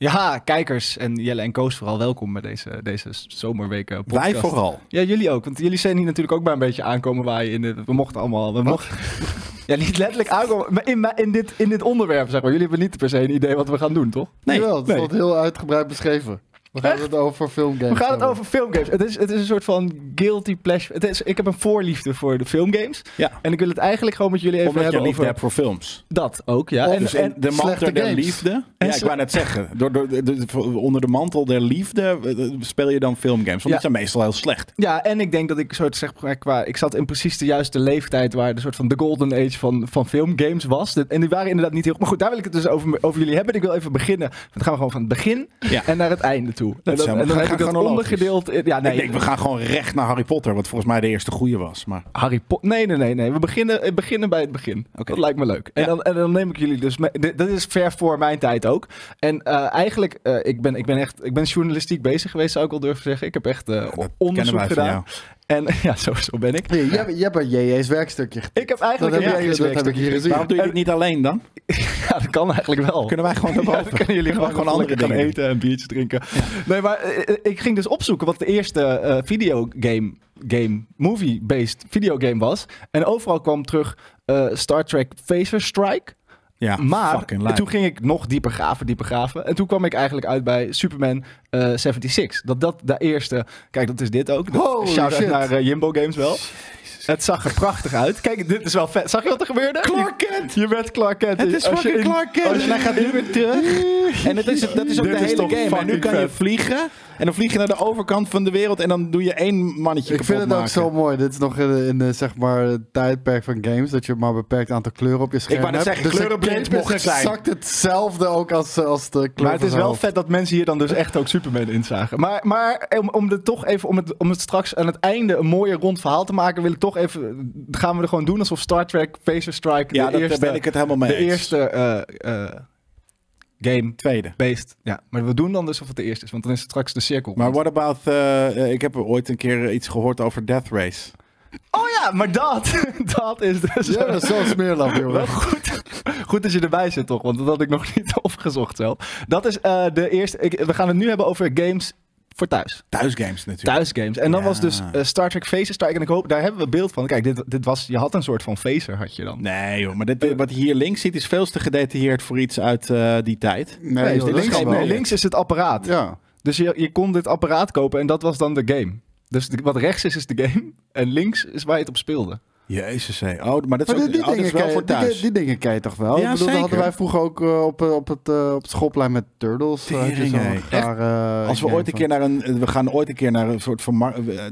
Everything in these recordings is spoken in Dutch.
Ja, kijkers en Jelle en Koos vooral welkom bij deze, deze zomerweken podcast. Wij vooral. Ja, jullie ook. Want jullie zijn hier natuurlijk ook maar een beetje aankomen waar je in de, We mochten allemaal... We mochten, ja, niet letterlijk aankomen, maar in, maar in, dit, in dit onderwerp, zeg maar. Jullie hebben niet per se een idee wat we gaan doen, toch? Nee, Jawel, het nee. wordt heel uitgebreid beschreven. We gaan Echt? het over filmgames We gaan het over filmgames. Het is, het is een soort van guilty pleasure. Het is, ik heb een voorliefde voor de filmgames. Ja. En ik wil het eigenlijk gewoon met jullie even Omdat je hebben liefde over... hebt voor films. Dat ook, ja. Of En, Dus en, de mantel der games. liefde. En Ja, ik wou net zeggen. Door, door, de- de- onder de mantel der liefde eh, speel je dan filmgames. Want Ja. die zijn meestal heel slecht. ja, en ik denk dat ik soort zeg maar, qua... Ik zat in precies de juiste leeftijd waar de soort van de golden age van, van filmgames was. En die waren inderdaad niet heel... Maar goed, daar wil ik het dus over, over jullie hebben. Ik wil even beginnen. Dan gaan we gewoon van het begin Ja. en naar het einde toe. En dan, en ga- heb ik dat ondergedeeld... in- Ja, nee. Ik denk, we gaan gewoon recht naar Harry Potter. Wat volgens mij de eerste goede was. Maar Harry Potter. Nee, nee, nee, nee. We beginnen, we beginnen bij het begin. Dat lijkt me leuk. En, Ja. dan, en dan neem ik jullie dus mee. Dat is ver voor mijn tijd ook. En eh, eigenlijk, eh, ik, ben, ik ben echt, ik ben journalistiek bezig geweest, zou ik wel durven zeggen. Ik heb echt eh, kennen onderzoek gedaan. En ja, zo, zo ben ik. Nee, je, hebt, je hebt een JJ's werkstukje. Ik heb Dat eigenlijk heb, een dat heb ik werkgeverswerkstuk. hier gezien. Waarom doe je dit niet alleen dan? Ja, dat kan eigenlijk wel. Kunnen wij gewoon Ja, erboven? dan kunnen jullie gewoon, gewoon gewoon andere lekker gaan dingen eten en biertjes drinken. Nee, maar eh, ik ging dus opzoeken wat de eerste eh, videogame, game, movie-based videogame was. En overal kwam terug eh, Star Trek Phaser Strike. Ja, maar toen ging ik nog dieper graven, dieper graven. En toen kwam ik eigenlijk uit bij Superman eh 76. Dat dat de eerste... Kijk, dat is dit ook. Shout-out naar eh, Jimbo Games wel. Het zag er prachtig uit. Kijk, dit is wel vet. Zag je wat er gebeurde? Clark Kent! Je bent Clark Kent. Het is Als je fucking in- Clark Kent. als je- En hij gaat nu weer terug. En het is, dat is ook Dit de is hele game. En nu kan je vliegen. En dan vlieg je naar de overkant van de wereld. En dan doe je één mannetje Ik vind het ook zo mooi. Dit is nog in, de- in de, zeg maar, het tijdperk van games. Dat je maar een beperkt aantal kleuren op je scherm wou net hebt. zeggen, dus de mocht is zijn. exact hetzelfde ook als, als de kleur Maar het is wel hoofd. vet dat mensen hier dan dus echt ook Superman inzagen. Maar, maar om, om het toch even, om het, om het straks aan het einde een mooier rond verhaal te maken, wil ik toch even, gaan we er gewoon doen alsof Star Trek Phaser Strike Ja, de daar eerste, ben ik het helemaal mee de eens. eerste eh, eh, game Tweede. based. Ja, maar we doen dan dus of het de eerste is, want dan is het straks de cirkel. Maar what about... eh, ik heb ooit een keer iets gehoord over Death Race. Oh ja, maar dat, dat is dus... Ja, dat is zo smeerlap, jongen. Goed. Goed dat je erbij zit, toch? Want dat had ik nog niet opgezocht zelf. Dat is de eerste. Ik, we gaan het nu hebben over games voor thuis. Thuisgames natuurlijk. Thuisgames. En dan Ja. was dus eh, Star Trek Phaser Strike. En ik hoop, daar hebben we beeld van. Kijk, dit, dit was, je had een soort van phaser, had je dan. Nee joh, maar dit, wat je hier links ziet is veel te gedetailleerd voor iets uit eh, die tijd. Nee, Nee, joh, dat links, kan nee, links is het apparaat. Ja. Dus je, je kon dit apparaat kopen en dat was dan de game. Dus de- wat rechts is, is de game. En links is waar je het op speelde. Jezus hé. Oh, maar dat is, Maar ook, die, die, oh, dat is dingen wel ken, voor je- die, thuis. die dingen ken je toch wel? Ja, ik bedoel, zeker. dat hadden wij vroeger ook eh, op, eh, op, het, eh, op het schoolplein met Turtles. je Tering, Als we ooit een keer naar een, we gaan ooit een keer naar een soort van,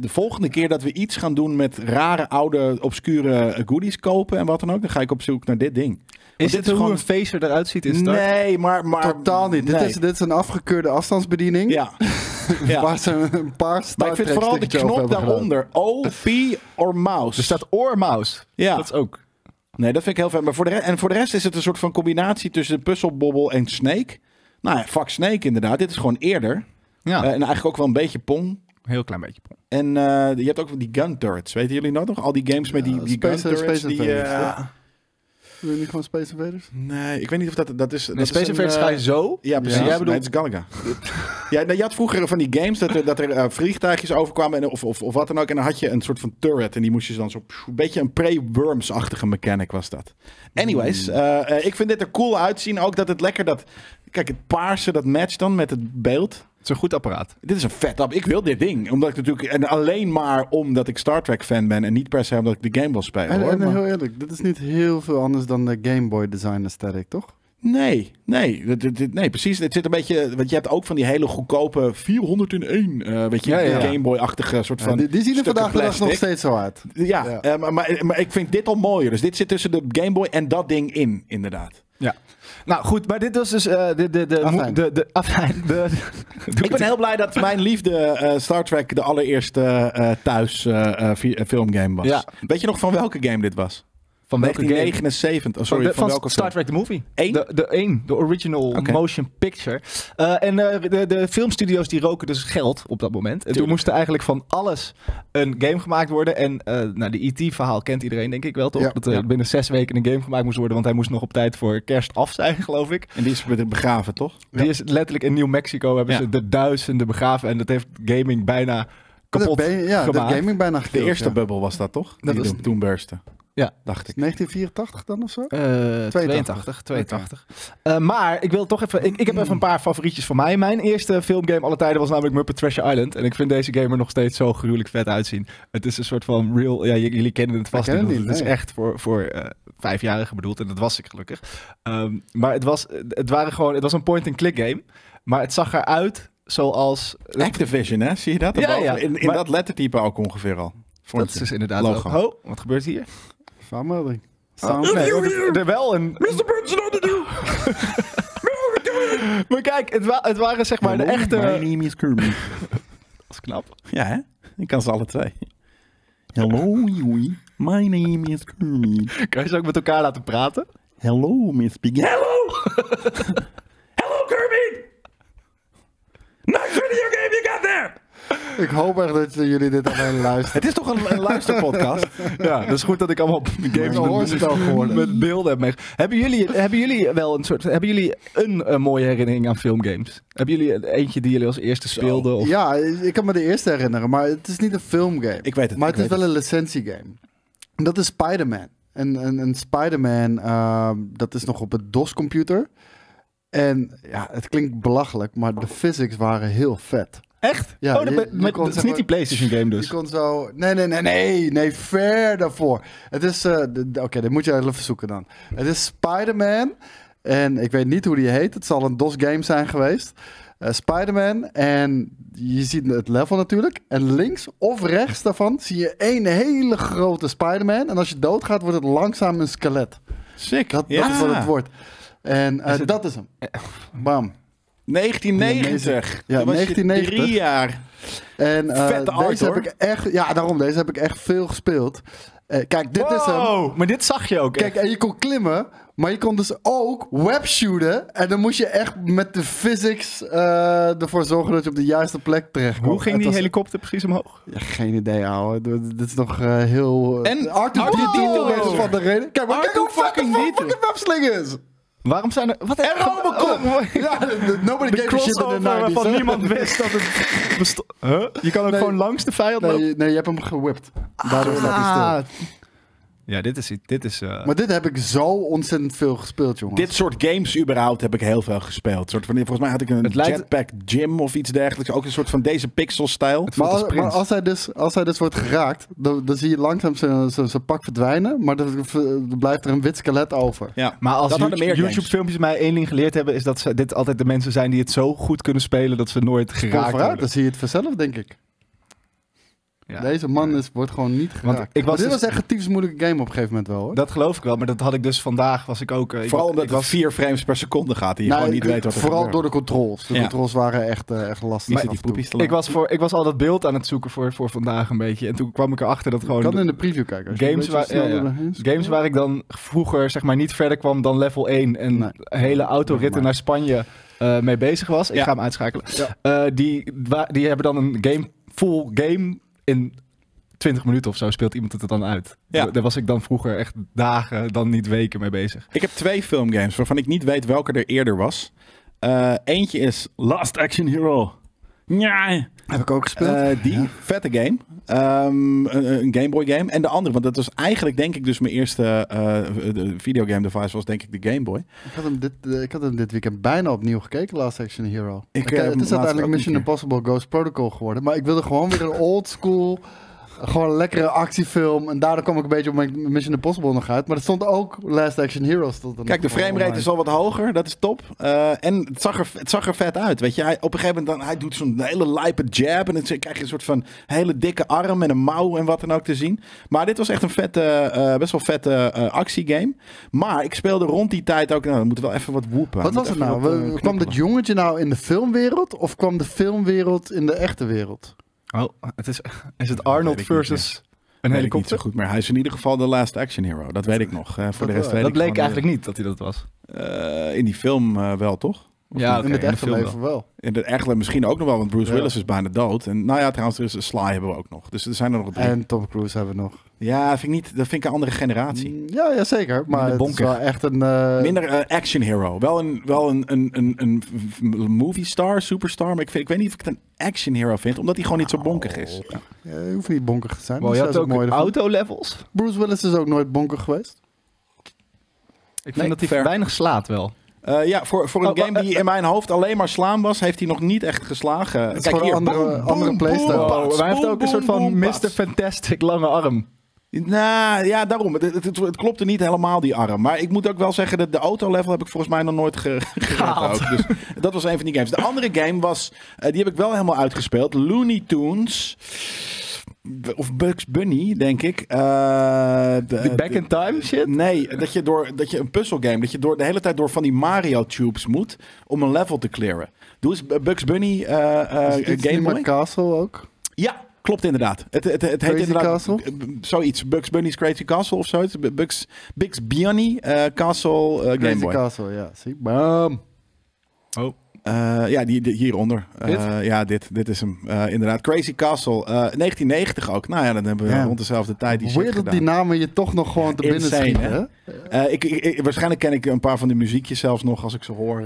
de volgende keer dat we iets gaan doen met rare, oude, obscure goodies kopen en wat dan ook, dan ga ik op zoek naar dit ding. Is dit dit is hoe gewoon- een phaser eruit ziet in Star Trek? Nee, maar, maar Totaal niet. Dit, is, dit is een afgekeurde afstandsbediening. Ja, ja. Waar ze een paar Star maar ik vind vooral de knop daaronder. O, P or mouse. Er staat oormouse. ja. Dat is ook. Nee, dat vind ik heel vet. Maar voor de en voor de rest is het een soort van combinatie tussen puzzelbobbel en Snake. Nou ja, fuck Snake inderdaad. Dit is gewoon eerder. Ja, Eh, en eigenlijk ook wel een beetje Pong. een heel klein beetje. En eh, je hebt ook die gun turrets. Weten jullie dat nog? Al die games met die, Ja, die Space- gun turrets. Space die, eh, ja. Wil je niet gewoon Space Invaders? Nee, ik weet niet of dat... dat is, Nee, dat Space is een, Invaders eh, ga je zo. Ja, precies. Ja, jij Nee, bedoelt- het is Galaga. ja, nou, je had vroeger van die games dat er, dat er eh, vliegtuigjes overkwamen en, of, of, of wat dan ook. En dan had je een soort van turret en die moest je dan zo... Een beetje een pre-worms-achtige mechanic was dat. Anyways, Hmm. eh, eh, ik vind dit er cool uitzien. Ook dat het lekker dat... Kijk, het paarse, dat matcht dan met het beeld. Het is een goed apparaat. Dit is een vet app. Ik wil dit ding. Omdat ik natuurlijk... En alleen maar omdat ik Star Trek fan ben. En niet per se omdat ik de game wil spelen. En, hoor. en Maar- heel eerlijk, dit is niet heel veel anders dan de Game Boy design aesthetic, toch? Nee, nee, nee, precies. Het zit een beetje, want je hebt ook van die hele goedkope 401, eh weet je, Ja, ja, ja. Game Boy-achtige soort Ja, van. die, die zien er vandaag de dag nog steeds zo uit. Ja, Ja. eh, maar, maar, maar ik vind dit al mooier. Dus dit zit tussen de Game Boy en dat ding in, inderdaad. Ja. Nou goed, maar dit was dus eh, de, de, de, Afijn. de, de, afijn, de, Ik ben heel blij dat mijn liefde eh, Star Trek de allereerste eh, thuis fi- filmgame was. Ja. Weet je nog van welke game dit was? Van welke game? 1979. Oh, sorry, van, van, van welke Star? Trek The Movie. Eén? De, de één, de original motion picture. Eh, en eh, de, de filmstudio's die roken dus geld op dat moment. En toen moest er eigenlijk van alles een game gemaakt worden. En eh nou, de E.T.-verhaal kent iedereen denk ik wel, toch? Ja. dat er Ja. binnen zes weken een game gemaakt moest worden. Want hij moest nog op tijd voor kerst af zijn, geloof ik. En die is be- begraven, toch? Die is letterlijk in New Mexico hebben ze de duizenden begraven. En dat heeft gaming bijna kapot Dat ben ja, de gemaakt. gaming bijna De eerste bubbel was dat, toch? Dat die was- toen- beurste. Ja. Dacht ik. 1984 dan of zo? Eh, 82. 82, 82. Eh, maar ik wil toch even. Ik, ik heb even een paar favorietjes van mij. Mijn eerste filmgame alle tijden was namelijk Muppet Treasure Island. En ik vind deze game er nog steeds zo gruwelijk vet uitzien. Het is een soort van real. Ja, jullie kennen het vast. Niet, het want niet, het is echt voor, voor eh, vijfjarigen bedoeld. En dat was ik gelukkig. Ehm, maar het was, het waren gewoon. Het was een point-and-click game. Maar het zag eruit zoals. Activision, hè? Zie je dat? Ja, ja. In, in Maar- dat lettertype ook ongeveer al. Vond Dat is inderdaad. logo. Oh, wat gebeurt hier? Vermelding. Oh, nee, want het- er wel een. maar kijk, het, wa- het waren zeg maar de echte. My name is Kermit. Dat is knap. Ja, hè? Ik kan ze alle twee. Hello, Joey. My name is Kermit. Kan je ze ook met elkaar laten praten? Hello, Miss Piggy. Hello! Hello, Kermit! Nice video game you got there! Ik hoop echt dat jullie dit alleen luisteren. Het is toch een, een luisterpodcast? Ja, dat is goed dat ik allemaal games met, met beelden heb meegemaakt. Hebben jullie, hebben jullie wel een soort, hebben jullie een, eh, mooie herinnering aan filmgames? Hebben jullie een- eentje die jullie als eerste speelden? Of? Ja, ik kan me de eerste herinneren, maar het is niet een filmgame. Ik weet het, Maar het is wel een licentiegame. En dat is Spider-Man. En een, een Spider-Man, ehm, dat is nog op het DOS-computer. En ja, het klinkt belachelijk, maar de physics waren heel vet. Echt? Ja, oh, dat, je- ben- je met- kon dat is niet die PlayStation game dus. Je kon zo... Nee, nee, nee, nee, nee, ver daarvoor. Het is... eh, Oké, dit moet je even zoeken dan. Het is Spider-Man. En ik weet niet hoe die heet. Het zal een DOS-game zijn geweest. Eh, Spider-Man. En je ziet het level natuurlijk. En links of rechts daarvan zie je één hele grote Spider-Man. En als je doodgaat, wordt het langzaam een skelet. Sick. Dat, ja. dat is wat het wordt. En eh, Is het- dat is hem. Bam. 1990. Ja, Toen was je 1990. drie jaar. En Vette art, deze heb ik echt... Ja, daarom. Deze heb ik echt veel gespeeld. Eh, kijk, dit is hem. Wow, maar dit zag je ook Kijk, echt. en je kon klimmen, maar je kon dus ook webshooten. En dan moest je echt met de physics eh, ervoor zorgen dat je op de juiste plek terecht kwam. Hoe ging die was- helikopter precies omhoog? Ja, geen idee, ouwe. Dit is nog heel... En uh, Arthur Dito is van de reden. Kijk, maar kijk Arthur hoe vet fucking fucking websling is. Waarom zijn er... Wat En Robocop. Oh, Ja, de- de- nobody de gave a shit in 90s. waarvan hè? niemand wist dat het bestond. Huh? Je kan ook Nee. gewoon langs de vijand lopen. Nee, nee, je hebt hem gewipt. Daardoor staat hij stil. Ah. Ja, dit is... Dit is eh, Maar dit heb ik zo ontzettend veel gespeeld, jongen. Dit soort games überhaupt heb ik heel veel gespeeld. Soort van, volgens mij had ik een Het lijkt- jetpack gym of iets dergelijks. Ook een soort van deze pixel-stijl. Maar als als, maar Prins. als, hij dus, als hij dus wordt geraakt, dan, dan zie je langzaam zijn- pak verdwijnen. Maar dan dan blijft er een wit skelet over. Ja. Maar als. YouTube-filmpjes mij één ding geleerd hebben, is dat ze, dit altijd de mensen zijn die het zo goed kunnen spelen dat ze nooit geraakt worden. dan zie je het vanzelf, denk ik. Ja. Deze man is, wordt gewoon niet geraakt. ik was dit dus- was echt een typisch moeilijke game op een gegeven moment wel, hoor. Dat geloof ik wel, maar dat had ik dus vandaag, was ik ook... eh, ik, Vooral omdat ik het was, vier frames per seconde gaat. Die je Nou, gewoon niet ik- weet wat er Vooral gebeurt. door de controls. De Ja. controls waren echt, eh, echt lastig. Af ik, was voor, ik was al dat beeld aan het zoeken voor, voor vandaag een beetje. En toen kwam ik erachter dat gewoon... kan in de preview kijken. Games waar- ja, ja. Games waar ik dan vroeger zeg maar niet verder kwam dan level 1 en Nee. hele autoritten naar Spanje eh, mee bezig was. Ik Ja. ga hem uitschakelen. Ja. Eh, die, die hebben dan een game, full game in 20 minuten of zo speelt iemand het er dan uit. Ja. Daar was ik dan vroeger echt dagen, dan niet weken mee bezig. Ik heb twee filmgames waarvan ik niet weet welke er eerder was. Eh, eentje is Last Action Hero. Ja, Heb ik ook gespeeld. Eh, die, Ja. vette game. Ehm, een, een Game Boy game. En de andere, want dat was eigenlijk denk ik dus mijn eerste eh, de videogame device was denk ik de Game Boy. Ik had, hem dit, eh, ik had hem dit weekend bijna opnieuw gekeken, Last Action Hero. Ik, Ik, het is uiteindelijk Mission. Impossible Ghost Protocol geworden. Maar ik wilde gewoon weer een old school, gewoon een lekkere actiefilm. En daardoor kwam ik een beetje op mijn Mission Impossible nog uit. Maar er stond ook Last Action Hero. Stond Kijk, de framerate online. is al wat hoger, dat is top. Eh, en het zag, er, het zag er vet uit, weet je. Hij, op een gegeven moment, dan, hij doet zo'n hele lijpe jab en dan krijg je een soort van hele dikke arm en een mouw en wat dan ook te zien. Maar dit was echt een vette, eh, best wel vette eh, actiegame. Maar ik speelde rond die tijd ook, nou, we moeten wel even wat woepen. Wat We was het nou? wat, We- kwam dat jongetje nou in de filmwereld of kwam de filmwereld in de echte wereld? Oh, het is, is het Arnold versus Een ik niet zo helikopter? goed, maar hij is in ieder geval de last action hero. Dat weet ik nog. Eh, voor de rest weet Dat ik bleek gewoon eigenlijk niet dat hij dat was. Eh, in die film eh, wel, toch? Of Ja, in het in echte film leven wel. In de echte misschien ook nog wel, want Bruce Ja. Willis is bijna dood. En nou ja, trouwens, er is Sly hebben we ook nog. Dus er zijn er nog drie. En Tom Cruise hebben we nog. Ja, vind ik niet, dat vind ik een andere generatie. Mm, Ja, ja zeker. Maar het is wel echt een... eh, Minder eh, action hero. Wel een, wel een, een, een, movie star, superstar. Maar ik, vind, ik weet niet of ik het een action hero vind. Omdat hij gewoon niet zo bonkig is. ja, je hoeft niet bonkig te zijn. Wow, Dat je had ook ook mooi ervan. auto-levels. Bruce Willis is ook nooit bonker geweest. Ik vind Nee, dat hij weinig slaat wel. Eh, ja, voor, voor een Oh, oh, game die in mijn hoofd alleen maar slaan was, heeft hij nog niet echt geslagen. gewoon een andere- andere playstyle. Wow, boom, maar hij heeft boom, ook een soort boom, van boom, Mr. Fantastic lange arm. Nou, ja, daarom. Het, het, het, het klopte niet helemaal, die arm. Maar ik moet ook wel zeggen, dat de auto-level heb ik volgens mij nog nooit ge gehaald. Ook. Dus dat was een van die games. De andere game was, eh, die heb ik wel helemaal uitgespeeld. Looney Tunes. Of Bugs Bunny, denk ik. Eh, de- back de- in time shit? Nee, dat je, door, dat je een puzzelgame, dat je door, de hele tijd door van die Mario tubes moet om een level te clearen. Doe eens Bugs Bunny eh eh, Is het iets Game Boy. Castle ook? Ja, klopt inderdaad. Het, het, het heet Crazy inderdaad Castle? zoiets. Bugs Bunny's Crazy Castle of zoiets. Bugs, Bugs Bunny eh, Castle Game Crazy Boy. Castle, ja. Zie, bam. Oh. Eh, ja, die, die hieronder. Eh, ja, dit, dit is hem. Eh, inderdaad. Crazy Castle. eh, 1990 ook. Nou ja, dan hebben we Ja. rond dezelfde tijd die Weird dat die namen je toch nog gewoon te binnen schieten. ik, ik, ik- waarschijnlijk ken ik een paar van de muziekjes zelfs nog als ik ze hoor.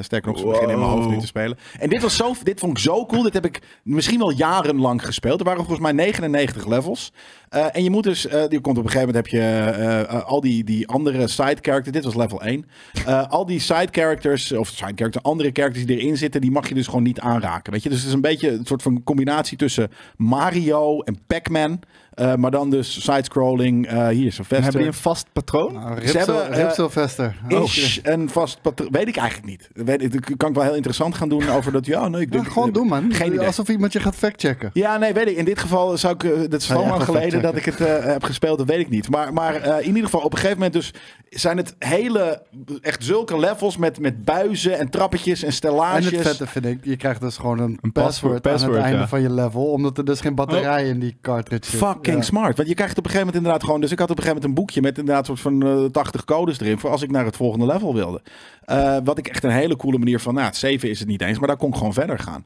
sterker nog, ze beginnen in mijn hoofd nu te spelen. En dit, was zo, dit vond ik zo cool. Dit heb ik misschien wel jarenlang gespeeld. Er waren volgens mij 99 levels. Eh, en je moet dus, je komt op een gegeven moment heb je eh, al die, die andere side characters. Dit was level 1. Eh, al die side characters, of side characters, andere characters die erin zitten, die mag je dus gewoon niet aanraken. Weet je, dus het is een beetje een soort van combinatie tussen Mario en Pac-Man. Eh, maar dan dus side-scrolling. eh, hier is En Sylvester. hebben die een vast patroon? Nou, Ze Rip, hebben, Rip eh, Sylvester. Oh, Is een vast patroon. Weet ik eigenlijk niet. Weet, ik- dat kan ik wel heel interessant gaan doen over dat. Ja, nee, ik Ja, denk. gewoon doen, man. Geen idee. Alsof iemand je gaat factchecken. Ja, nee, weet ik. In dit geval zou ik. dat is je zo lang geleden dat ik het heb gespeeld, dat weet ik niet. Maar, maar in ieder geval, op een gegeven moment dus zijn het hele. Echt zulke levels met, met buizen en trappetjes en En stellages. het vette vind ik, je krijgt dus gewoon een, Een password, password, aan het einde ja. van je level. Omdat er dus geen batterij in die cartridge zit. Fucking Ja. smart. Want je krijgt op een gegeven moment inderdaad gewoon. Dus ik had op een gegeven moment een boekje met inderdaad soort van eh, 80 codes erin. Voor als ik naar het volgende level wilde. Eh, wat ik echt een hele coole manier van. Nou, het 7 is het niet eens, maar daar kon ik gewoon verder gaan.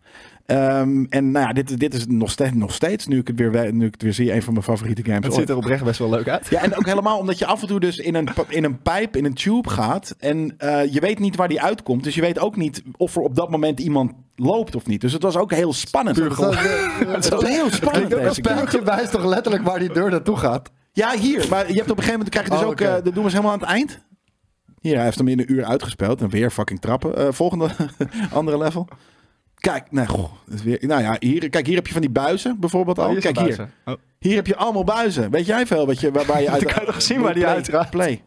Ehm, en nou ja, dit, dit is nog steeds, nog steeds nu, ik het weer, we- nu ik het weer zie, een van mijn favoriete games. Het ooit. ziet er oprecht best wel leuk uit. Ja, en ook helemaal omdat je af en toe dus in een, in een pijp, in een tube gaat. En eh, je weet niet waar die uitkomt. Dus je weet ook niet of er op dat moment iemand loopt of niet. Dus het was ook heel spannend. Dat- Het was heel spannend. Game. spelletje wijst toch letterlijk waar die deur naartoe gaat? Ja, hier. Maar je hebt op een gegeven moment krijg je dus Oh, ook. dat doen we helemaal aan het eind. Hier, hij heeft hem in een uur uitgespeeld. En weer fucking trappen. Eh, volgende, andere level. Kijk, nee, goh, weer, nou ja, hier, kijk, hier heb je van die buizen bijvoorbeeld al. Oh, kijk hier. buizen. Oh. Hier heb je allemaal buizen. Weet jij veel wat je, waar, waar je uit... Dan kan je toch zien waar die Play, uitgaat? Play.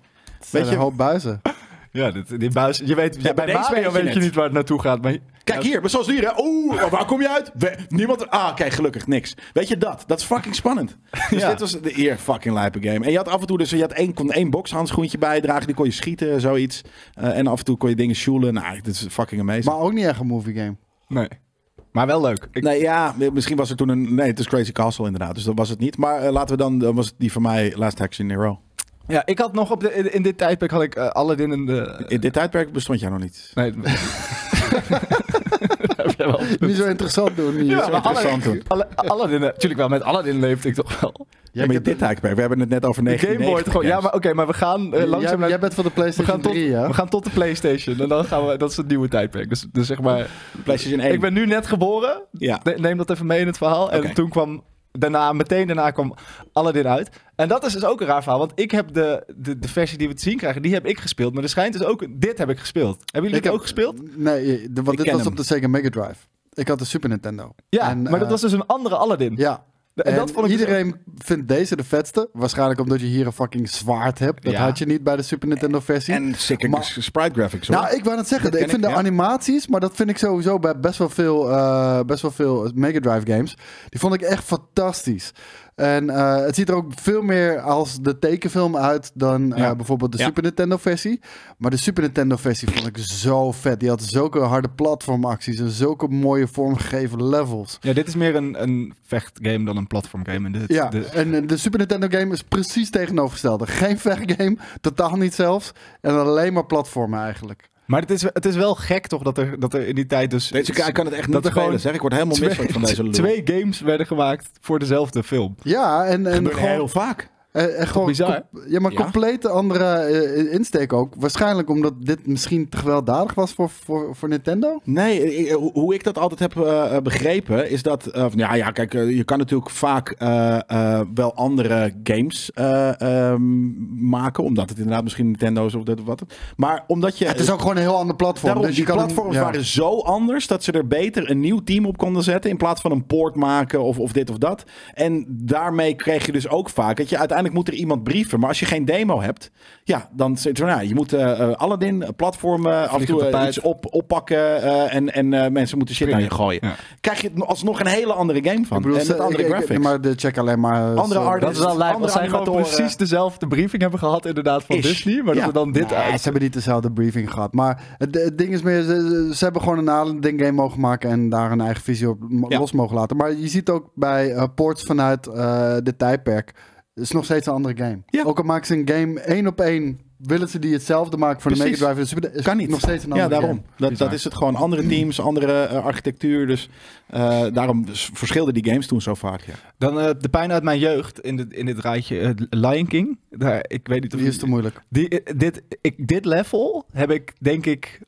Weet je- hoop buizen. Ja, dit, die buis. Je weet, bij bij deze Mario weet je weet je niet waar het naartoe gaat. Maar Kijk hier, maar zoals hier. hè. Oeh, waar kom je uit? We- niemand. Ah, kijk, gelukkig niks. Weet je dat? Dat is fucking spannend. Dus Ja. dit was de eer fucking lijpe game. En je had af en toe dus je had één, kon één bokshandschoentje bijdragen, die kon je schieten, zoiets. Eh, en af en toe kon je dingen shoelen. Nou, dit is fucking amazing. Maar ook niet echt een movie game. Nee. Maar wel leuk. Ik, nee, ja, misschien was er toen een. Nee, het is Crazy Castle inderdaad. Dus dat was het niet. Maar eh, laten we dan. Dan was het die van mij Last Action Hero. ja, ik had nog op de, in, in dit tijdperk had ik eh, Aladdin en de... In dit tijdperk bestond jij nog niet. Nee. Daar heb jij wel. Niet zo interessant doen. Niet Ja, zo interessant Aladdin, Alla- Aladdin, natuurlijk wel. Met Aladdin leefde ik toch wel. Ja, maar dit tijdperk. We hebben het net over De Game Boy. 1990 Gewoon, ja, maar oké, maar we gaan eh, langzaam jij, naar... jij bent van de we PlayStation tot, 3, ja? we gaan tot de PlayStation. En dan gaan we... Dat is het nieuwe tijdperk. Dus, dus zeg maar... PlayStation 1. Ik ben nu net geboren. Ja. Neem dat even mee in het verhaal. En toen kwam daarna, meteen daarna kwam Aladdin uit. En dat is dus ook een raar verhaal. Want ik heb de, de, de versie die we te zien krijgen, die heb ik gespeeld. Maar er schijnt dus ook, dit heb ik gespeeld. Hebben jullie Ik dit heb- ook gespeeld? Nee, de- want Ik dit was hem. op de Sega Mega Drive. Ik had de Super Nintendo. Ja, En, maar dat eh, was dus een andere Aladdin. Ja. En, En, dat vond ik dus iedereen vindt deze de vetste. Waarschijnlijk omdat je hier een fucking zwaard hebt. Dat Ja. had je niet bij de Super Nintendo versie. En Maar- sprite graphics hoor. Nou, ik wou net zeggen, Dat ik vind ik, de ja. animaties, maar dat vind ik sowieso bij best wel veel, eh, best wel veel Mega Drive games. Die vond ik echt fantastisch. En eh, het ziet er ook veel meer als de tekenfilm uit dan eh, Ja. bijvoorbeeld de Ja. Super Nintendo versie. Maar de Super Nintendo versie vond ik zo vet. Die had zulke harde platformacties en zulke mooie vormgegeven levels. Ja, dit is meer een, een vechtgame dan een platform game. En dit, Ja, de- en eh, de Super Nintendo game is precies tegenovergestelde. Geen vechtgame, totaal niet zelfs. En alleen maar platformen eigenlijk. Maar het is, het is wel gek toch dat er, dat er in die tijd dus... Deze guy kan het echt niet gewoon spelen, zeg. Ik word helemaal misselijk van deze lul. twee games werden gemaakt voor dezelfde film. Ja, en, en gewoon, heel vaak. Eh, en gewoon bizar? ja, maar Ja. complete andere eh, insteek ook. Waarschijnlijk omdat dit misschien te gewelddadig was voor, voor, voor Nintendo. Nee, eh, hoe- ik dat altijd heb eh, eh, begrepen is dat... eh, van, ja, ja, kijk, eh, je kan natuurlijk vaak eh, eh, wel andere games eh, ehm, maken. Omdat het inderdaad misschien Nintendo is of dit of wat. Maar omdat je... Het is ook gewoon een heel ander platform. Daarom, dus die hem- platforms ja. waren zo anders dat ze er beter een nieuw team op konden zetten. In plaats van een poort maken of, of dit of dat. En daarmee kreeg je dus ook vaak dat je uiteindelijk moet er iemand brieven. Maar als je geen demo hebt, ja, dan zit er, nou, je moet eh eh, Aladdin, eh, platformen, af en toe iets op, oppakken eh, en, en eh, mensen moeten shit naar je gooien. Ja. Krijg je alsnog een hele andere game van. Ik bedoel, en met ze- andere ik- ik- graphics. maar de check alleen maar... Andere artists. Dat is wel lijp. andere Als zij gewoon precies dezelfde briefing hebben gehad inderdaad van Is. Disney. Maar dat we dan dit Nee, uit... ze hebben niet dezelfde briefing gehad. Maar het, het ding is meer, ze, ze hebben gewoon een Aladdin game mogen maken en daar een eigen visie op Ja. los mogen laten. Maar je ziet ook bij ports vanuit eh dit tijdperk, het is nog steeds een andere game. Ja. Ook al maken ze een game één op één, willen ze die hetzelfde maken voor Precies. de Mega Drive. Dus Kan niet. nog steeds een Ja, andere daarom. game. Dat, dat is het gewoon. Andere teams, andere eh, architectuur. Dus eh, daarom verschilden die games toen zo vaak. Ja. Dan eh, de pijn uit mijn jeugd in, dit in dit rijtje. Lion King. Daar, ik weet niet of Die is te moeilijk. Die, dit, ik, dit level heb ik denk ik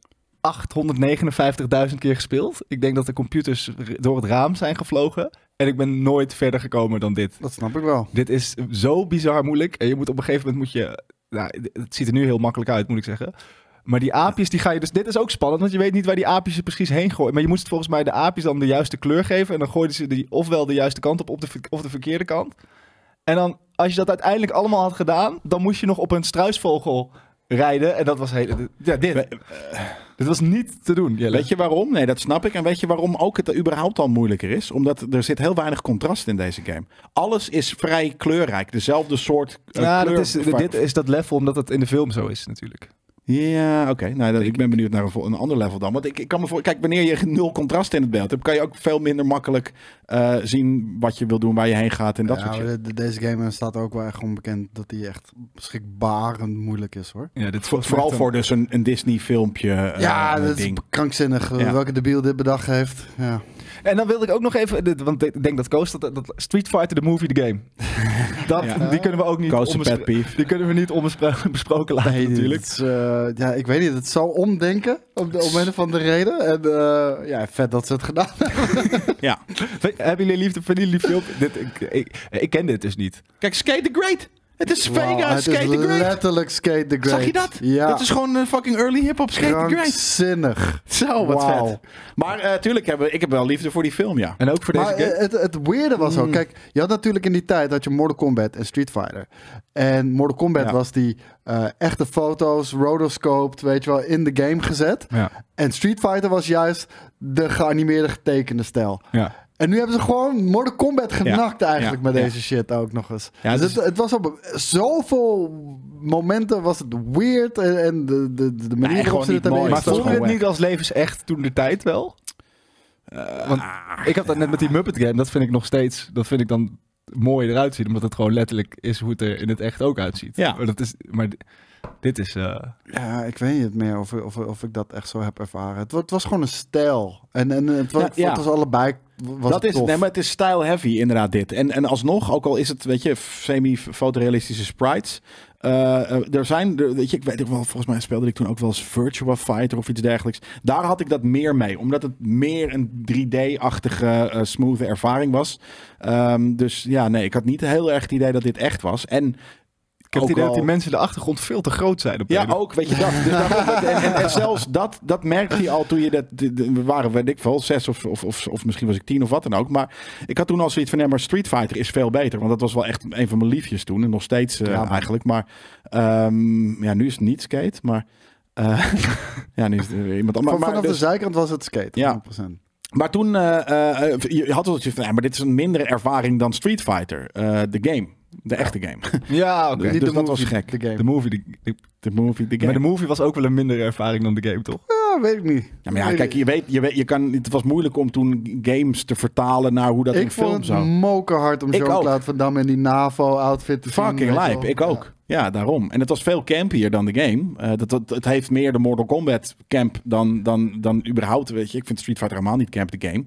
859.000 keer gespeeld. Ik denk dat de computers door het raam zijn gevlogen. En ik ben nooit verder gekomen dan dit. Dat snap ik wel. Dit is zo bizar moeilijk. En je moet op een gegeven moment moet je. Nou, het ziet er nu heel makkelijk uit, moet ik zeggen. Maar die aapjes, die ga je dus. Dit is ook spannend, want je weet niet waar die aapjes precies heen gooien. Maar je moest volgens mij de aapjes dan de juiste kleur geven. En dan gooiden ze die ofwel de juiste kant op, op de, ver- of de verkeerde kant. En dan, als je dat uiteindelijk allemaal had gedaan, dan moest je nog op een struisvogel rijden. En dat was heel. Ja, dit. We- dit was niet te doen. Jelle. Weet je waarom? Nee, dat snap ik. En weet je waarom ook het überhaupt al moeilijker is? Omdat er zit heel weinig contrast in deze game. Alles is vrij kleurrijk. Dezelfde soort uh, Ja, kleur. dat is, dit is dat level omdat het in de film zo is, natuurlijk. Ja, oké. Nou, dat- ik ben benieuwd naar een, een ander level dan. Want ik, ik kan me voor, kijk, wanneer je nul contrast in het beeld hebt, kan je ook veel minder makkelijk eh, zien wat je wil doen, waar je heen gaat en dat Ja, soort de- de- deze game staat ook wel echt gewoon bekend dat die echt beschikbarend moeilijk is hoor. Ja, dit Voor- Vooral voor dus een, een Disney filmpje eh, ja, dat ding. is krankzinnig eh, Ja. welke debiel dit bedacht heeft. Ja. En dan wilde ik ook nog even, want ik denk dat Koos, dat, dat Street Fighter, de movie, de game. Dat, Ja. Die kunnen we ook niet onbespro- pet peeve. Die kunnen we niet onbespro- besproken laten Nee, natuurlijk. is, eh, ja, ik weet niet. Het zou omdenken om, de, om een van de reden. En eh, ja, vet dat ze het gedaan hebben. Ja. Hebben jullie liefde voor die liefde film? Dit, ik, ik, ik ken dit dus niet. Kijk, Skate the Great. Het is Vega, het Skate is the Great. letterlijk Skate the Great. Zag je dat? Ja. Dat is gewoon een fucking early hip-hop Skate the Great. krankzinnig. Zo, wat vet. Maar eh tuurlijk, heb, ik heb wel liefde voor die film, ja. En ook voor deze Maar game. eh, het, het weirde was Mm. ook, kijk, je had natuurlijk in die tijd dat je Mortal Kombat en Street Fighter. En Mortal Kombat Ja. was die eh, echte foto's, rotoscoped, weet je wel, in de game gezet. ja, En Street Fighter was juist de geanimeerde getekende stijl. ja. En nu hebben ze gewoon Mortal Kombat genakt eigenlijk ja, met ja. deze shit ook nog eens. Ja, dus dus- het, het was op zoveel momenten was het weird en, en de, de, de manier Nee, waarop ze het hebben. Maar voelde het niet als levensecht toen de tijd wel? Eh, Want ik had dat net met die Muppet game. Dat vind ik nog steeds, dat vind ik dan mooi eruit zien. Omdat het gewoon letterlijk is hoe het er in het echt ook uitziet. Ja. Maar, dat is, maar di- dit is... eh, Ja, ik weet niet meer of, of, of ik dat echt zo heb ervaren. Het, het was gewoon een stijl. En, en het, was, Ja, ja. het was allebei was dat het is, tof. nee, maar het is style heavy inderdaad dit. En, en alsnog, ook al is het, weet je, semi-fotorealistische sprites. eh, eh, er zijn, er- weet je, ik weet wel, volgens mij speelde ik toen ook wel eens Virtua Fighter of iets dergelijks. Daar had ik dat meer mee, omdat het meer een 3D-achtige, eh smooth ervaring was. Ehm, dus ja, nee, ik had niet heel erg het idee dat dit echt was. En heb het ook idee dat die mensen in de achtergrond veel te groot zijn. Op Ja, ook, weet je dat. Dus dat en, en, en zelfs dat, dat merkte hij al toen je dat. We waren, weet ik veel, zes of, of, of, of misschien was ik tien of wat dan ook. Maar ik had toen al zoiets van: nee, maar Street Fighter is veel beter. Want dat was wel echt een van mijn liefjes toen. En nog steeds eh, Ja, eigenlijk. Maar ehm, ja, nu is het niet skate. Maar eh, ja, nu is het weer iemand anders. Maar, vanaf dus- de zijkant was het skate, Ja. 100%. maar toen, eh, je had wel zoiets van, ja, maar dit is een mindere ervaring dan Street Fighter, eh, de game. De echte game. Ja, oké. Niet dus dat was gek. De game. De movie, de, de- De movie, de game. maar de movie was ook wel een mindere ervaring dan de game, toch? Ja, weet ik niet. Ja, maar ja, Weet kijk, ik- je weet, je weet, je kan, het was moeilijk om toen games te vertalen naar hoe dat in ik film vond het zou. mokerhard om Ik. Jean-Claude Van Damme in die NAVO-outfit te zien. Fucking weet je lijp, ik ook. Ja. daarom. En het was veel campier dan de game. Eh, dat, dat, het heeft meer de Mortal Kombat camp dan, dan, dan überhaupt, weet je. Ik vind Street Fighter helemaal niet camp de game.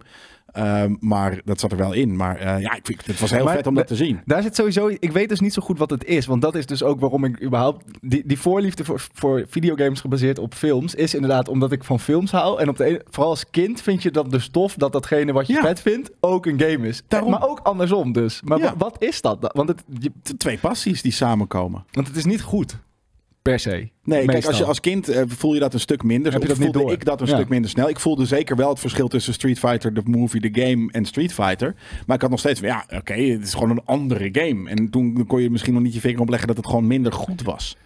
Ehm, maar dat zat er wel in. Maar eh, ja, ik vind, het was heel Maar vet om dat te zien. Daar zit sowieso... Ik weet dus niet zo goed wat het is. Want dat is dus ook waarom ik überhaupt... Die, die voorliefde voor, voor videogames gebaseerd op films... is inderdaad omdat ik van films hou. En op de vooral als kind vind je dat de stof... dat datgene wat je Ja. vet vindt ook een game is. Daarom. Maar ook andersom dus. Maar Ja. wat is dat? Want het, je- twee passies die samenkomen. want het is niet goed. Per se. Nee, kijk, als je als kind eh, voel je dat een stuk minder. Heb je dat niet voelde door? ik dat een Ja. stuk minder snel. Ik voelde zeker wel het verschil tussen Street Fighter, de movie, de game en Street Fighter. Maar ik had nog steeds van, ja, oké, het is gewoon een andere game. En toen kon je misschien nog niet je vinger opleggen dat het gewoon minder goed was.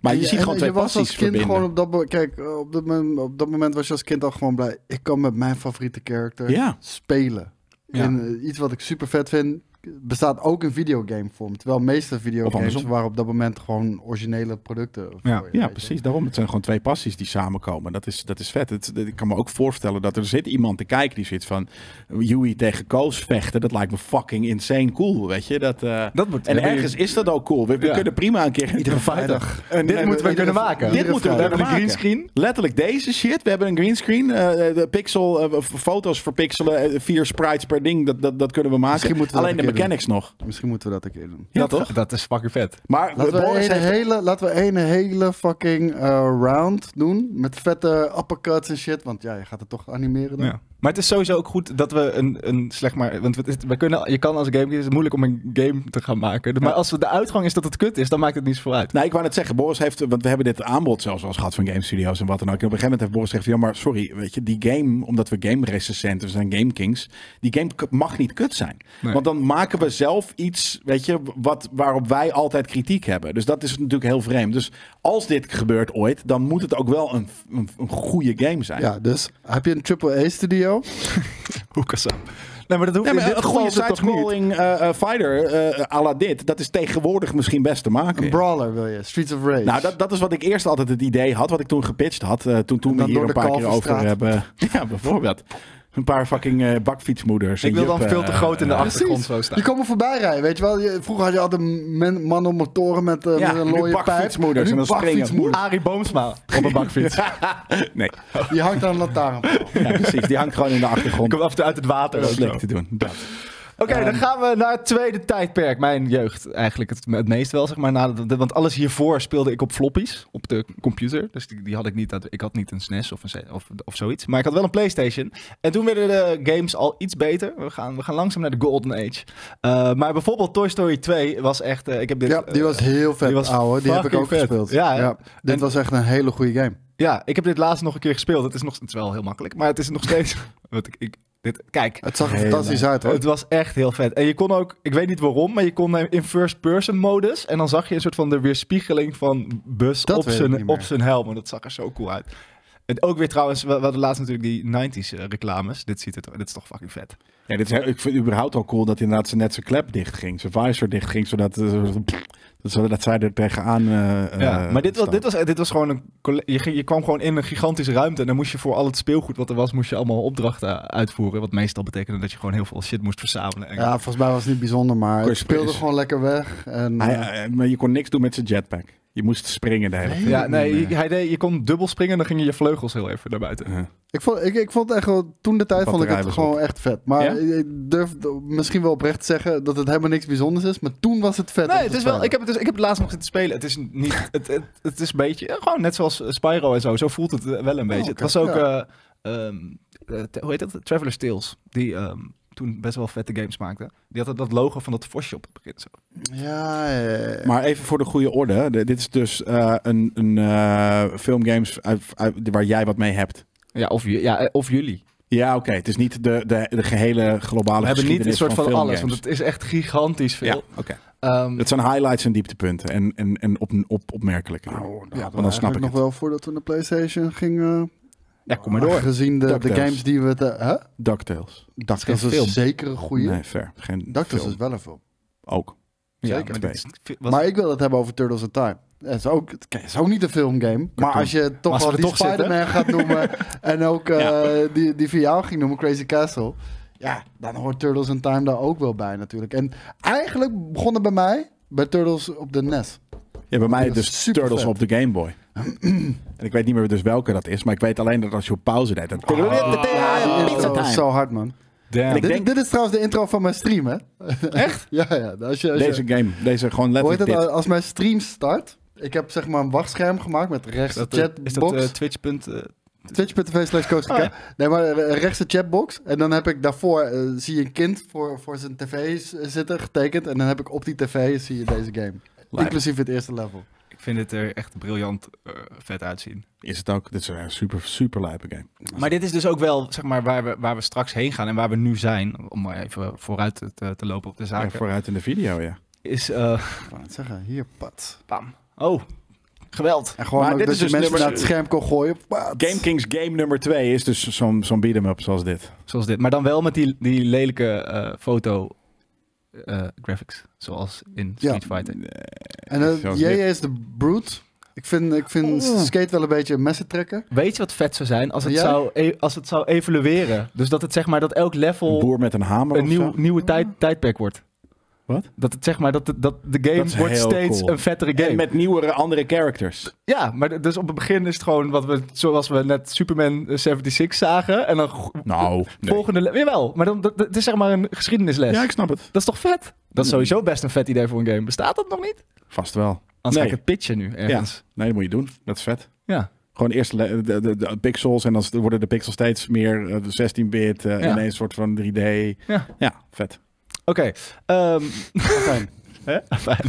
Maar je ziet gewoon twee je was passies als kind verbinden. gewoon op dat mo- kijk op dat, moment, op dat moment was je als kind al gewoon blij ik kan met mijn favoriete character Ja. spelen Ja. en eh, iets wat ik super vet vind bestaat ook in videogame vorm terwijl de meeste videogames waren op dat moment gewoon originele producten voor Ja. Ja, precies. Daarom. Het zijn gewoon twee passies die samenkomen. Dat is, dat is vet. Het, ik kan me ook voorstellen dat er zit iemand te kijken die zit van Yui tegen Koos vechten. Dat lijkt me fucking insane cool, weet je. Dat, eh, Dat moet, en ergens is dat ook cool. We, we Ja. kunnen prima een keer Iedere vrijdag. Een- Dit een- moeten we kunnen maken. Dit moeten we We hebben een greenscreen. Letterlijk deze shit. We hebben een greenscreen. eh de pixel, f- foto's verpixelen. vier sprites per ding. Dat, dat, dat kunnen we maken. Misschien moeten we Alleen dat de mechanics nog. misschien moeten we dat een keer doen Ja, dat, toch? Dat is fucking vet. Maar Laten we, een heeft... hele, laten we een hele fucking eh, round doen. Met vette uppercuts en shit. Want ja, je gaat het toch animeren dan. Ja. Maar het is sowieso ook goed dat we een, een slecht maar... Want we, we kunnen, je kan als game... Het is moeilijk om een game te gaan maken. Maar als de uitgang is dat het kut is, dan maakt het niet zoveel uit. Nou, ik wou net zeggen, Boris heeft, want we hebben dit aanbod zelfs eens gehad van Game Studios en wat dan ook. En op een gegeven moment heeft Boris gezegd, ja, maar sorry, weet je, die game, omdat we game recensenten zijn, game kings, die game mag niet kut zijn. Nee. Want dan maken we zelf iets, weet je, wat, waarop wij altijd kritiek hebben. Dus dat is natuurlijk heel vreemd. Dus als dit gebeurt ooit, dan moet het ook wel een, een, een goede game zijn. Ja, dus heb je een AAA-studio? Hoe kan zo? Nee, maar dat hoeft Nee, maar in dit een geval goede side-scrolling eh, eh, fighter eh à la dit, dat is tegenwoordig misschien best te maken. Een brawler wil je? Streets of Rage? Nou, dat, dat is wat ik eerst altijd het idee had, wat ik toen gepitcht had. eh, toen toen En we hier een paar keer over hebben. Ja, bijvoorbeeld. Een paar fucking eh, bakfietsmoeders. Ik wil dan veel te groot in de eh, achtergrond Precies. zo staan. Die komen voorbij rijden, weet je wel. Je- vroeger had je altijd men, man op motoren met, eh, Ja, met een looie pijp. bakfietsmoeders en dan springen. bakfietsmoeders. Arie Boomsma op een bakfiets. Nee, Die hangt aan een lantaarnpaal. ja, precies. Die hangt gewoon in de achtergrond. Komt af en toe uit het water. Dat zo. te doen. Dat. Oké, dan gaan we naar het tweede tijdperk. Mijn jeugd eigenlijk het, het meest wel, zeg maar. Na de- want alles hiervoor speelde ik op floppies, op de computer. Dus die, die had ik niet. Ik had niet een SNES of, een, of, of zoiets. Maar ik had wel een PlayStation. En toen werden de games al iets beter. We gaan, we gaan langzaam naar de Golden Age. Uh, maar bijvoorbeeld Toy Story 2 was echt... Uh, ik heb dit, ja, die was heel vet, die was ouwe. Die heb ik ook vet. gespeeld. Ja, ja. Dit en, was echt een hele goede game. Ja, ik heb dit laatst nog een keer gespeeld. Het is, nog, het is wel heel makkelijk, maar het is nog steeds... wat ik, ik, dit, kijk. Het zag er fantastisch uit hoor. Het was echt heel vet. En je kon ook, ik weet niet waarom, maar je kon in first person modus. En dan zag je een soort van de weerspiegeling van Bus Dat op zijn, op zijn helm. En dat zag er zo cool uit. En ook weer trouwens, we, we hadden laatst natuurlijk die 90s eh, reclames. Dit, ziet het, dit is toch fucking vet. Ja, dit is, ik vind het überhaupt al cool dat inderdaad ze net zijn klep dicht ging. Zijn visor dicht ging, zodat, eh, zodat zij er tegenaan eh, Ja, eh, maar dit was, dit, was, dit was gewoon een... Je, ging- je kwam gewoon in een gigantische ruimte. En dan moest je voor al het speelgoed wat er was, moest je allemaal opdrachten uitvoeren. Wat meestal betekende dat je gewoon heel veel shit moest verzamelen. En Ja, volgens mij was het niet bijzonder, maar het Kost- speelde gewoon lekker weg. En, maar je kon niks doen met zijn jetpack. Je moest springen de hele tijd. Ja, nee, je, hij deed, je kon dubbel springen en dan ging je je vleugels heel even naar buiten. Uh, ik, vond, ik, ik vond het echt wel, toen de tijd vond ik het gewoon echt vet. Maar Ja? ik durf misschien wel oprecht te zeggen dat het helemaal niks bijzonders is. Maar toen was het vet. Nee, het is wel, ik, heb het dus, ik heb het laatst nog zitten spelen. Het is niet. Het, het, het is een beetje. ja, Gewoon net zoals Spyro en zo. Zo voelt het wel een beetje. Het was ook. ja. eh, ehm, eh, te- hoe heet dat? Traveler's Tales. Die ehm, toen best wel vette games maakte. Die had dat logo van dat vosje op het begin. Zo. Ja, ja. Maar even voor de goede orde. de- dit is dus eh, een, een eh, filmgames uit, uit- waar jij wat mee hebt. Ja, of, ja, eh, of jullie. Ja, oké. Het is niet de, de, de gehele globale We hebben niet een soort van, alles. Want het is echt gigantisch veel. Ja, oké. Ehm, Het zijn highlights en dieptepunten. En, en, en op, op, opmerkelijke. Nou, ja, ja, want dan snap ik nog het. wel voordat we naar PlayStation gingen. Ja, kom maar door. Gezien de, de games die we... Te, hè? DuckTales. DuckTales is film. zeker een goede. Nee, fair. Geen DuckTales film. is wel een film. Ook. Ja, Zeker. maar is- was- Maar ik wil het hebben over Turtles in Time. Het is ook, het is ook niet een filmgame. Maar als je toch als we wel die. Spider-Man gaat noemen... en ook eh, die, die van jou ging noemen, Crazy Castle... Ja, dan hoort Turtles in Time daar ook wel bij natuurlijk. En eigenlijk begon het bij mij bij Turtles op de NES. Ja, bij mij is dus Turtles vet. op de Game Boy. en ik weet niet meer dus welke dat is, maar ik weet alleen dat als je op pauze deed... Dan... Intro is time. zo hard, man. Damn. Ik Dit, denk- dit is trouwens de intro van mijn stream, hè? Echt? ja, ja. Als je, als je- Deze game, deze gewoon hoe heet letterlijk het, dit. als mijn stream start... Ik heb zeg maar een wachtscherm gemaakt met rechts de Dat, eh, chatbox. is dat eh, Twitch. punt, eh, Twitch.tv slash coach Oh, ja. Nee, maar eh, rechts de chatbox. En dan heb ik daarvoor, eh, zie je een kind voor, voor zijn tv zitten, getekend. En dan heb ik op die tv, zie je deze game. Inclusief het eerste level. Ik vind het er echt briljant eh, vet uitzien. Is het ook. Dit is een super, super lijpe game. Maar dit is dus ook wel zeg maar, waar, we, waar we straks heen gaan en waar we nu zijn. Om maar even vooruit te, te, lopen op de Ja, zaken. vooruit in de video, ja. Is. eh Ik het zeggen, hier, pat. bam. Oh, geweld. En gewoon Maar ook dit dat is je dus mensen nummer- naar het scherm kon gooien. Game Kings game nummer 2 is dus zo'n zo'n beat-em-up zoals dit. Zoals dit. Maar dan wel met die, die lelijke eh, foto eh, graphics. Zoals in Ja. Street Fighter. En uh, Zoals JJ dit. is de brute. Ik vind, ik vind Oh. skate wel een beetje een messentrekker. Weet je wat vet zou zijn? Als het, zou, e- als het zou evolueren. Dus dat het zeg maar dat elk Een level boer met een hamer een nieuw, nieuwe tijd, tijdperk wordt. Wat? Dat het zeg maar dat, dat de game Dat wordt steeds cool. een vettere game. En met nieuwere, andere characters. Ja, maar dus op het begin is het gewoon wat we, zoals we net Superman eh, 76 zagen. En dan Nou, nee. volgende, le- jawel, maar dan, dat, het is zeg maar een geschiedenisles. Ja, ik snap het. Dat is toch vet? Dat is sowieso best een vet idee voor een game. Bestaat dat nog niet? Vast wel. Anders Nee. ga ik het pitchen nu ergens. Nee, dat moet je doen. Dat is vet. Ja. Gewoon eerst de, de, de pixels en dan worden de pixels steeds meer eh, 16-bit. eh Ja. Ineens een soort van 3D. Ja. Ja, vet. Oké. ehm, Fijn. Fijn.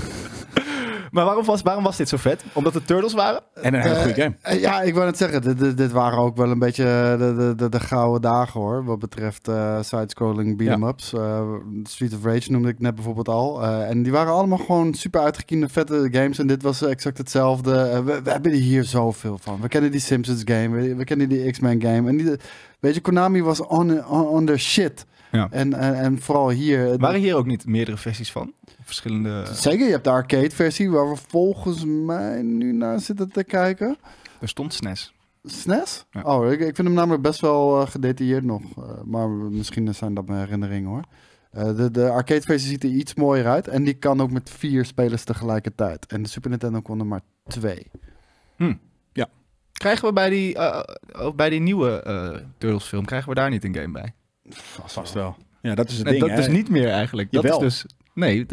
maar waarom was, waarom was dit zo vet? Omdat het Turtles waren? En een hele Eh, goede game. Eh, Ja, ik wou net zeggen, dit, dit, dit waren ook wel een beetje de, de, de, de gouden dagen hoor. Wat betreft eh side-scrolling beat-em-ups. Eh, Street of Rage noemde ik net bijvoorbeeld al. Eh, en die waren allemaal gewoon super uitgekiende, vette games. En dit was exact hetzelfde. Eh, we, we hebben er hier zoveel van. We kennen die Simpsons game, we, we kennen die X-Men game. En die, weet je, Konami was on, on, on their shit. Ja. En, en, en vooral hier... Waren hier ook niet meerdere versies van? Verschillende... Zeker, je hebt de arcade versie waar we volgens mij nu naar zitten te kijken. Er stond SNES. SNES? Ja. Oh, ik, ik vind hem namelijk best wel eh, gedetailleerd nog. Eh, maar misschien zijn dat mijn herinneringen hoor. Eh, de, de arcade versie ziet er iets mooier uit. En die kan ook met vier spelers tegelijkertijd. En de Super Nintendo kon er maar twee. Krijgen we bij die, eh, bij die nieuwe eh Turtles film, krijgen we daar niet een game bij? Vast wel. Ja, dat is het Nee, ding. dat hè. is niet meer eigenlijk. Dat Jawel. is dus... Nee,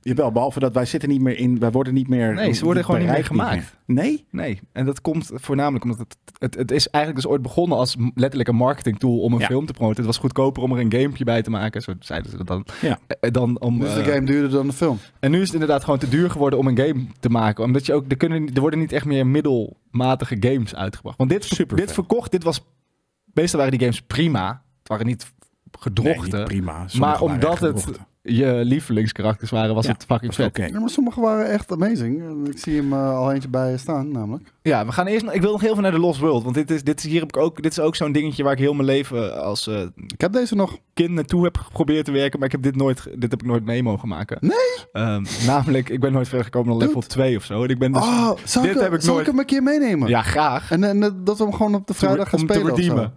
Jawel, behalve dat wij zitten niet meer in... Wij worden niet meer... Nee, ze worden gewoon niet meer gemaakt. Nee? nee. En dat komt voornamelijk omdat het, het... Het is eigenlijk dus ooit begonnen als letterlijk een marketing tool om een Ja. film te promoten. Het was goedkoper om er een gamepje bij te maken, zo zeiden ze dat dan. Ja. Eh, dan om, Dus de eh, game duurde dan de film. En nu is het inderdaad gewoon te duur geworden om een game te maken. Omdat je ook... Er, kunnen, er worden niet echt meer middelmatige games uitgebracht. Want dit, Super dit verkocht... Dit was... Meestal waren die games prima. Het waren niet gedrochten. Nee, prima. Sommige maar omdat het je lievelingskarakters waren, was Ja, het fucking is vet. Ja, maar sommige waren echt amazing. Eh, Ik zie hem eh, al eentje bij je staan, namelijk. Ja, we gaan eerst. Ik wil nog heel veel naar de Lost World, want dit is, dit is hier heb ik ook. Dit is ook zo'n dingetje waar ik heel mijn leven als eh, Ik heb deze nog. kind naartoe heb geprobeerd te werken, maar ik heb dit nooit, dit heb ik nooit mee mogen maken. Nee? Ehm, namelijk, ik ben nooit verder gekomen dan level Dude. 2 of zo. En ik ben dus. oh, zal, dit ik, heb ik zal nooit- ik hem een keer meenemen? ja, graag. En, en eh, dat we hem gewoon op de vrijdag gaan om te spelen of zo. redeemen.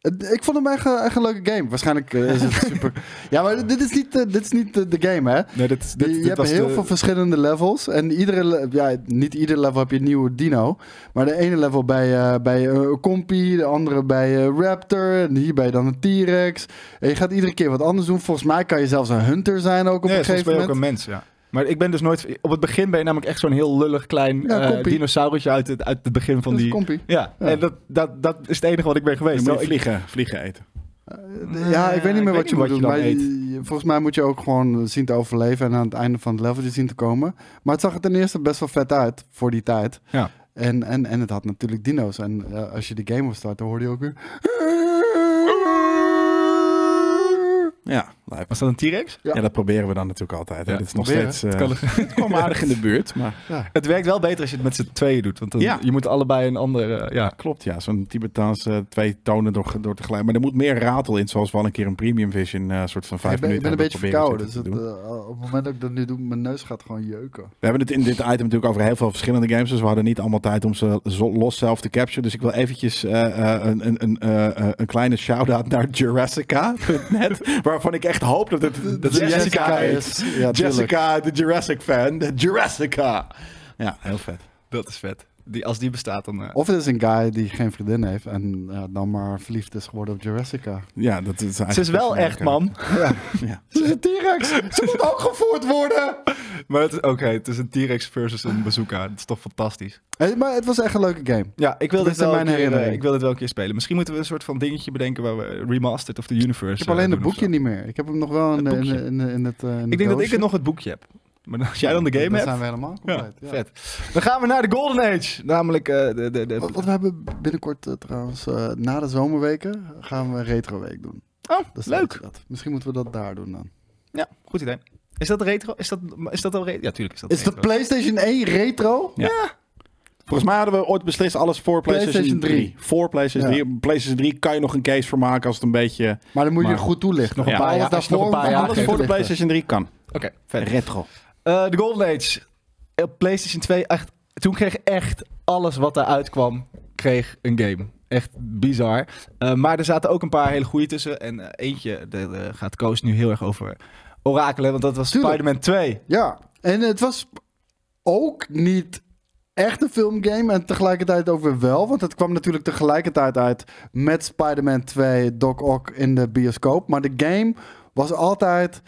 Eh, Ik vond hem echt, een- echt een leuke game. Waarschijnlijk eh, is het super... ja, maar dit is niet, eh, dit is niet de game, hè? Nee, dit, dit, je dit hebt was heel de- veel verschillende levels. En iedere, le- ja, niet ieder level heb je een nieuwe dino. Maar de ene level bij, bij Compy, de andere bij Raptor. En hier ben je dan een T-Rex. En je gaat iedere keer wat anders doen. Volgens mij kan je zelfs een hunter zijn ook op een soms ben gegeven je ook moment. een mens, ja. Maar ik ben dus nooit... Op het begin ben je namelijk echt zo'n heel lullig klein Ja, eh, kompie. dinosaurusje uit het, uit het begin van Dat is die... Compy. Ja, Ja. en dat, dat, dat is het enige wat ik ben Dan geweest. moet je vliegen, vliegen eten. Ja, ik weet niet meer ik wat je moet doen. Maar je dan volgens mij moet je ook gewoon zien te overleven en aan het einde van het level zien te komen. Maar het zag er ten eerste best wel vet uit voor die tijd. Ja. En, en, en het had natuurlijk dino's. En eh, als je de game wil starten, hoorde je ook weer... Ja, Lijp. Was dat een T-Rex? Ja. Ja. dat proberen we dan natuurlijk altijd. hè. Ja, Dit is nog proberen. steeds... Het eh, kan- Het kwam aardig in de buurt, maar... Ja. Het werkt wel beter als je het met z'n tweeën doet. Want dan, Ja. je moet allebei een andere... ja. Klopt, ja. Zo'n Tibetaanse twee tonen door, door tegelijk. Maar er moet meer ratel in, zoals we al een keer een Premium Vision eh, soort van vijf ben, ik minuten ben een beetje verkouden. Dus het, eh, op het moment dat ik dat nu doe, mijn neus gaat gewoon jeuken. We hebben het in dit item natuurlijk over heel veel verschillende games. Dus we hadden niet allemaal tijd om ze los zelf te capturen. Dus ik wil eventjes eh, eh, een, een, een, eh, eh, een kleine shout-out naar Jurassica.net. waarvan ik echt hoop dat het dat Jessica Jessica is- ja. Jessica, de Jurassic fan. De Jurassica. Ja, heel vet. Dat is vet. Die, als die bestaat, dan... eh, Of het is een guy die geen vriendin heeft en ja, dan maar verliefd is geworden op Jurassica. Ja, dat is Ze is wel echt, man. Ja. Ja. Ze is een T-Rex! Ze moet ook gevoerd worden! Maar het, is- oké, het is een T-Rex versus een bazooka. Dat is toch fantastisch. Hey, maar het was echt een leuke game. Ja, ik wil, dit wel mijn keer, ik wil dit wel een keer spelen. Misschien moeten we een soort van dingetje bedenken waar we Remastered of the Universe Ik heb alleen eh, het boekje niet meer. Ik heb hem nog wel in, Het in, boekje. in, in, in het. eh, Ik denk dat ik het nog het boekje heb. Maar als jij dan de game Dan hebt... zijn we helemaal Ja, compleet. Ja. vet. Dan gaan we naar de Golden Age. Namelijk eh, de, de, de... Wat, wat we hebben binnenkort eh, trouwens, eh, na de zomerweken gaan we een retro week doen. Oh, Dus leuk. Dat. Misschien moeten we dat daar doen dan. Ja, goed idee. Is dat retro? Is dat, is dat al retro? Ja, tuurlijk is dat Is de retro. PlayStation 1 retro? Volgens mij hadden we ooit beslist alles voor PlayStation, PlayStation 3. Voor PlayStation Ja. 3. PlayStation 3 kan je nog een case voor maken als het een beetje... Maar dan moet je Maar- goed toelichten. Nog een Ja. paar Alles jaar- nog een paar je Alles voor de. PlayStation 3 kan. Oké, vet. Retro. Eh, de Golden Age. Op PlayStation 2, echt, toen kreeg echt alles wat eruit kwam, kreeg een game. Echt bizar. Eh, maar er zaten ook een paar hele goede tussen. En eh, eentje, daar gaat Koos nu heel erg over orakelen, want dat was. Spider-Man 2. Ja, en het was ook niet echt een filmgame en tegelijkertijd ook weer wel. Want het kwam natuurlijk tegelijkertijd uit met Spider-Man 2, Doc Ock in de bioscoop. Maar de game was altijd...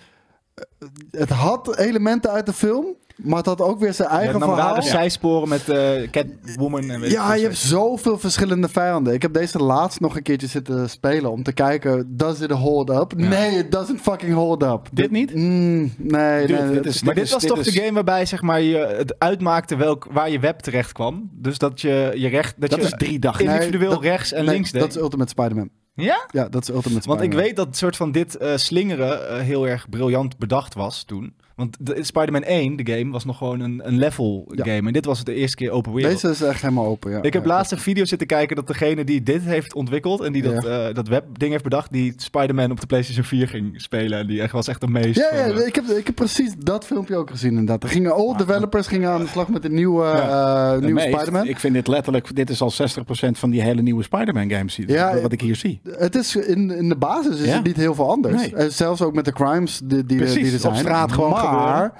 Het had elementen uit de film, maar het had ook weer zijn Ja, eigen nam verhaal. zijsporen met eh, Catwoman en weet Ja, je hebt zoveel verschillende vijanden. Ik heb deze laatst nog een keertje zitten spelen om te kijken, does it hold up? Nee, it doesn't fucking hold up. Dit niet? Mm, nee, Dude, nee. dit is- Maar dit, is- was toch is- de game waarbij zeg maar, je het uitmaakte welk, waar je web terecht kwam. Dus dat je je recht... Dat, Dat je is drie dagen. Nee, individueel dat- rechts en nee, links deed. Dat is Ultimate Spider-Man. Ja? Ja, dat is Ultimate Want ik weet dat soort van dit eh, slingeren eh, heel erg briljant bedacht was toen. Want de, Spider-Man 1, de game, was nog gewoon een, een level Ja. game. En dit was de eerste keer open wereld. Deze is echt helemaal open, ja. ik heb Ja, laatst een video zitten kijken dat degene die dit heeft ontwikkeld en die dat, eh, dat webding heeft bedacht, die Spider-Man op de PlayStation 4 ging spelen. En die echt was echt de meest. Ja, ja eh, ik, heb, ik heb precies dat filmpje ook gezien inderdaad. Er gingen all developers gingen aan de slag met de nieuwe, Ja. eh, De nieuwe Spider-Man. Ik vind dit letterlijk, dit is al 60% van die hele nieuwe Spider-Man games die- Ja, wat ik hier zie. Het is in, in de basis is Ja. het niet heel veel anders. Nee. Eh, zelfs ook met de crimes die, die, Precies, die er op zijn. straat gewoon maar gebeuren.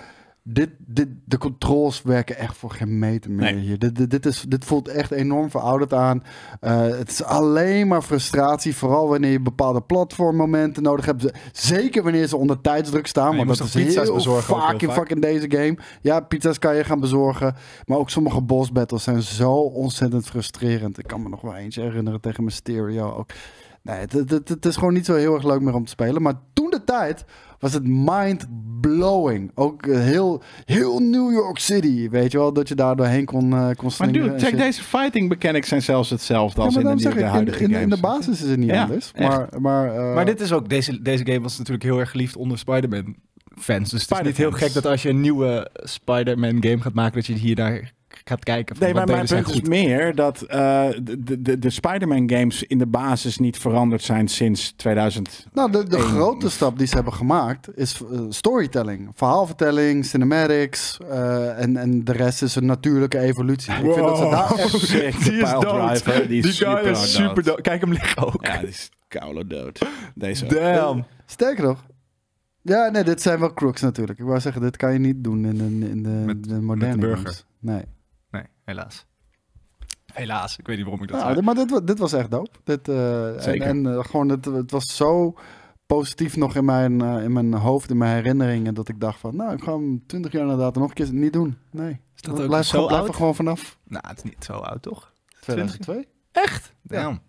dit, dit, de controls werken echt voor geen meter meer Nee. hier. Dit, dit, dit, is, dit voelt echt enorm verouderd aan. Eh, het is alleen maar frustratie. Vooral wanneer je bepaalde platformmomenten nodig hebt. Zeker wanneer ze onder tijdsdruk staan. want dat is pizza's heel bezorgen ook vaak heel in fucking deze game. Ja, pizza's kan je gaan bezorgen. Maar ook sommige boss battles zijn zo ontzettend frustrerend. Ik kan me nog wel eentje herinneren tegen Mysterio ook. Nee, het, het, het- is gewoon niet zo heel erg leuk meer om te spelen. Maar toen de tijd was het mind-blowing. Ook eh, heel, heel New York City, weet je wel. Dat je daar doorheen kon, eh kon Maar dude, check shit. deze fighting mechanics zijn zelfs hetzelfde Ja, als in de, daarom zeg de ik, in, huidige in, games. in de basis is het niet Ja, anders. echt. Maar, maar, eh, Maar dit is ook, deze, deze game was natuurlijk heel erg geliefd onder Spider-Man fans. Dus het is niet heel gek dat als je een nieuwe Spider-Man game gaat maken, dat je hier naar gaat kijken. Van, Nee, maar wat mijn punt is meer dat eh, de, de, de Spider-Man games in de basis niet veranderd zijn sinds 2000. Nou, de, de grote stap die ze hebben gemaakt is eh, storytelling. Verhaalvertelling, cinematics. eh, en, en de rest is een natuurlijke evolutie. Ik vind dat ze daar echt... Die is dood. driver, die is super guy is dood. super dood. Kijk hem liggen ook. Ja, die is koude dood. Deze ook. Damn. Sterker nog. Ja, nee, dit zijn wel crooks natuurlijk. Ik wou zeggen, dit kan je niet doen in de, in de, Met- de moderne met de burger. games. Nee. Helaas. Helaas. Ik weet niet waarom ik dat Nou, zei. maar dit, dit was echt dope. Dit, eh, Zeker. En, en eh, gewoon, het, het was zo positief nog in mijn, eh, in mijn hoofd, in mijn herinneringen, dat ik dacht van, nou, ik ga hem 20 jaar inderdaad nog een keer niet doen. Nee. Is dat ook blijf, zo blijf er gewoon vanaf. Nou, het is niet zo oud, toch? 2002? Echt? Damn.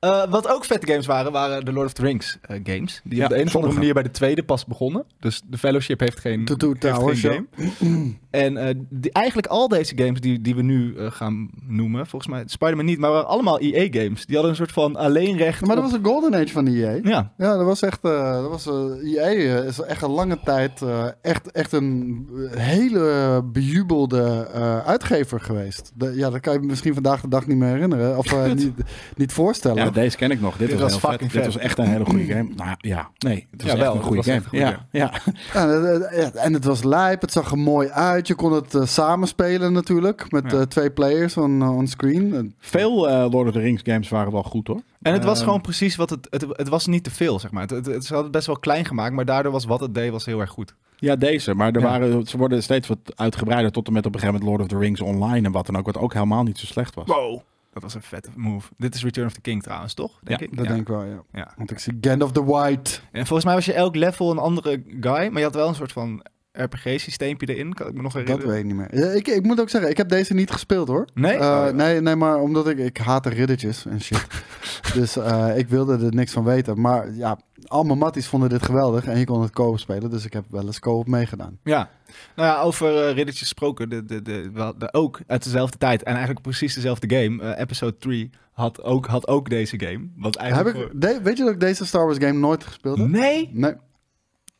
Eh, wat ook vette games waren, waren de Lord of the Rings eh, games. Die Ja, op de een of andere manier bij de tweede pas begonnen. Dus de Fellowship heeft geen, The Two heeft Towers, geen game. En eh, die, eigenlijk al deze games die, die we nu gaan noemen, volgens mij Spider-Man niet, maar waren allemaal EA-games. Die hadden een soort van alleenrecht Maar dat op- was een golden age van EA. Ja, Ja, dat was echt. eh dat was, EA eh, is echt een lange tijd eh, echt, echt een hele bejubelde eh, uitgever geweest. De- ja, dat kan je misschien vandaag de dag niet meer herinneren. Of niet, niet voorstellen. Ja, deze ken ik nog. Dit, Dit was, fucking vet. Dit was echt een hele goede game. Nou ja, nee. Het was Ja, echt wel, een goede game. goede ja, ja. Ja, eh, ja, en het was lijp, het zag er mooi uit. Je kon het eh, samenspelen natuurlijk. Met Ja. eh, twee players on, on screen. En- Veel eh, Lord of the Rings games waren wel goed hoor. en het was Ehm, gewoon precies wat het... Het, het was niet te veel, zeg maar. Het, het, het, het best wel klein gemaakt, maar daardoor was wat het deed was heel erg goed. Ja, deze. Maar er Ja. waren, ze worden steeds wat uitgebreider tot en met op een gegeven moment Lord of the Rings online en wat dan ook. Wat ook helemaal niet zo slecht was. Wow. Dat was een vette move. Dit is Return of the King trouwens, toch? Denk Ja, ik. Dat ja. denk ik wel, ja. Ja. Want ik zie Gand of the White. En volgens mij was je elk level een andere guy, maar je had wel een soort van RPG-systeempje erin, kan ik me nog Dat herinneren. weet ik niet meer. Ja, Ik, ik moet ook zeggen, ik heb deze niet gespeeld hoor. Nee? Eh, Oh, ja. nee, nee, maar omdat ik, ik haat de riddertjes en shit. dus eh, ik wilde er niks van weten. Maar ja, al mijn matties vonden dit geweldig en je kon het co-op spelen. Dus ik heb wel eens co-op meegedaan. Ja, nou ja, over eh, riddertjes gesproken, de, de, de, wel, de, ook uit dezelfde tijd en eigenlijk precies dezelfde game. eh, episode 3 had ook, had ook deze game. Wat Heb eigenlijk ik, de- weet je dat ik deze Star Wars game nooit gespeeld heb? Nee? Nee.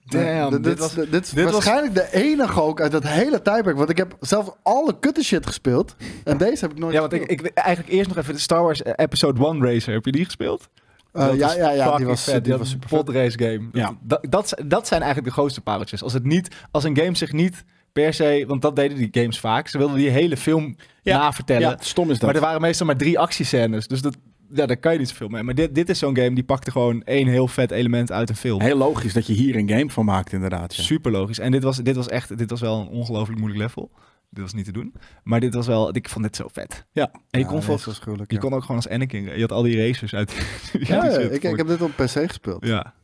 Damn, dit dit, was- dit, dit is was- waarschijnlijk de enige ook uit dat hele tijdperk. Want ik heb zelf alle kutte shit gespeeld. En deze heb ik nooit Ja, want ik, gespeeld. ik eigenlijk eerst nog even de Star Wars eh, Episode 1 Racer. Heb je die gespeeld? Eh, Dat ja, ja, ja, die was, vet. die Die was super een podrace game. Ja. Dat, dat, dat, dat zijn eigenlijk de grootste pareltjes. Als, het niet, als een game zich niet per se, want dat deden die games vaak. Ze wilden die hele film Ja. navertellen. Ja, stom is dat. Maar er waren meestal maar drie actiescènes. Dus dat, ja, daar kan je niet zoveel mee. Maar dit, dit is zo'n game die pakte gewoon één heel vet element uit een film. Heel logisch dat je hier een game van maakt inderdaad. Ja. Super logisch. En dit was, dit was echt, dit was wel een ongelooflijk moeilijk level. Dit was niet te doen. Maar dit was wel, ik vond dit zo vet. Ja. En je, Ja, kon, volgens, gruwelijk, je ja. kon ook gewoon als Anakin. Je had al die racers uit. die Ja, ik, ik heb dit op PC gespeeld. ja.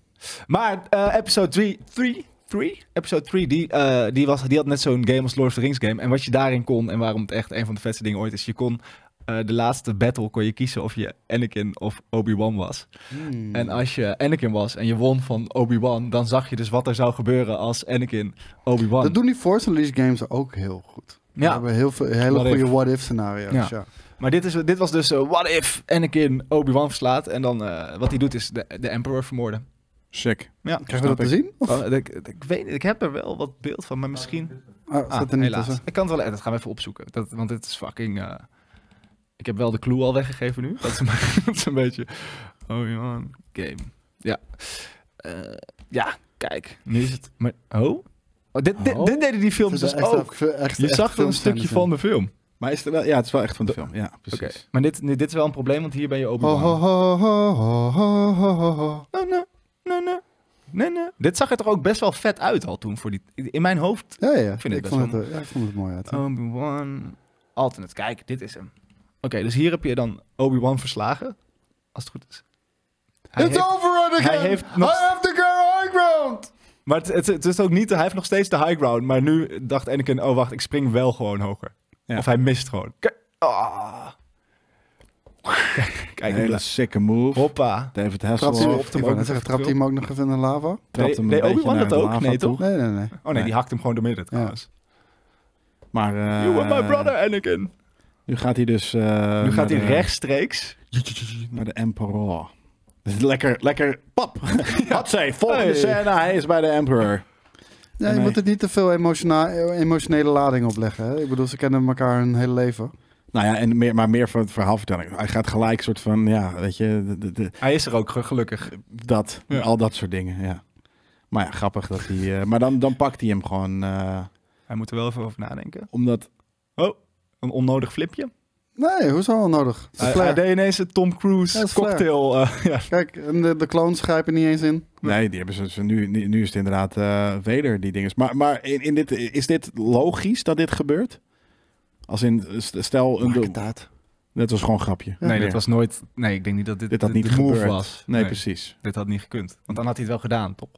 Maar eh, episode 3, 3, 3? Episode 3, die, eh, die, was, die had net zo'n game als Lord of the Rings game. En wat je daarin kon, en waarom het echt een van de vetste dingen ooit is, je kon eh, de laatste battle kon je kiezen of je Anakin of Obi-Wan was. Hmm. En als je Anakin was en je won van Obi-Wan, dan zag je dus wat er zou gebeuren als Anakin Obi-Wan. Dat doen die Force Unleashed games ook heel goed. We Ja. hebben heel veel hele What goede if. what-if scenario's. Ja. Ja. Maar dit, is, dit was dus eh, what if Anakin Obi-Wan verslaat en dan eh, wat hij doet is de, de Emperor vermoorden. Sick. Ja. Krijgen we dat te zien? Of? Oh, ik, ik, weet, ik heb er wel wat beeld van, maar misschien... Oh, Ah, zit er niet helaas. tussen. Ik kan het wel, dat gaan we even opzoeken. Dat, want dit is fucking... eh, ik heb wel de clue al weggegeven nu. Dat is, een- dat is een beetje... Oh ja, game. Ja. Eh, ja, kijk. Nu is het... Maar, oh? Oh, dit, dit, Oh. dit deden die films dus extra- ook. extra- Je echt zag er een stukje van de film. Maar is er wel, ja, het is wel echt van de film. Ja, precies. Maar dit, dit is wel een probleem, want hier ben je ho. Nee, nee, nee, nee. Nee, nee. Dit zag er toch ook best wel vet uit al toen voor die... In mijn hoofd... Ja, ja. Ik vind het ik best vond het, eh, ja, ik vond het mooi uit. Obi-Wan... Alternate. Kijk, dit is hem. Oké, dus hier heb je dan Obi-Wan verslagen. Als het goed is. Hij It's heeft- over Anakin! hij heeft nog- I have to go high ground! Maar het, het, het is ook niet... Hij heeft nog steeds de high ground. Maar nu dacht Anakin... Oh, wacht. Ik spring wel gewoon hoger. Ja. Of hij mist gewoon. Kijk. Ah. Kijk, Een hele sicke move. Hoppa. David Trapt Hasselhoff hij, nog zeggen, trapt hij hem ook nog even in de lava? trapt hem beetje Obi-Wan naar dat ook? Nee, toch? Nee, nee, nee. Oh nee, Nee. die hakt hem gewoon door midden trouwens. Maar eh, You are my brother, Anakin. nu gaat hij dus... eh, Nu gaat hij rechtstreeks. Naar de Emperor. Is lekker, lekker pap. Wat zei, volgende Hey. scène, hij is bij de Emperor. Ja, je hij- moet er niet te veel emotionele lading op leggen. Hè? Ik bedoel, ze kennen elkaar hun hele leven. Nou ja, en meer, maar meer van het verhaal vertellen. Hij gaat gelijk soort van, ja, weet je, de, de, de- Hij is er ook, ge- gelukkig. dat, Ja. al dat soort dingen, ja. Maar ja, grappig dat hij, eh, maar dan, dan pakt hij hem gewoon, eh, Hij moet er wel even over nadenken. omdat, Oh, een onnodig flipje. Nee, hoezo wel nodig? Hij, flair. hij deed ineens een Tom Cruise dat cocktail. eh, ja. Kijk, en de, de clones grijpen niet eens in. nee, die hebben ze, ze nu, nu is het inderdaad eh Vader die ding is. Maar, maar in, in dit, is dit logisch dat dit gebeurt? Als in, stel, een, uit. dit was gewoon een grapje. Nee, dit was nooit... Nee, ik denk niet dat dit, Dit had niet de move gebeurd. was. Nee, precies. Dit had niet gekund. Want dan had hij het wel gedaan, toch?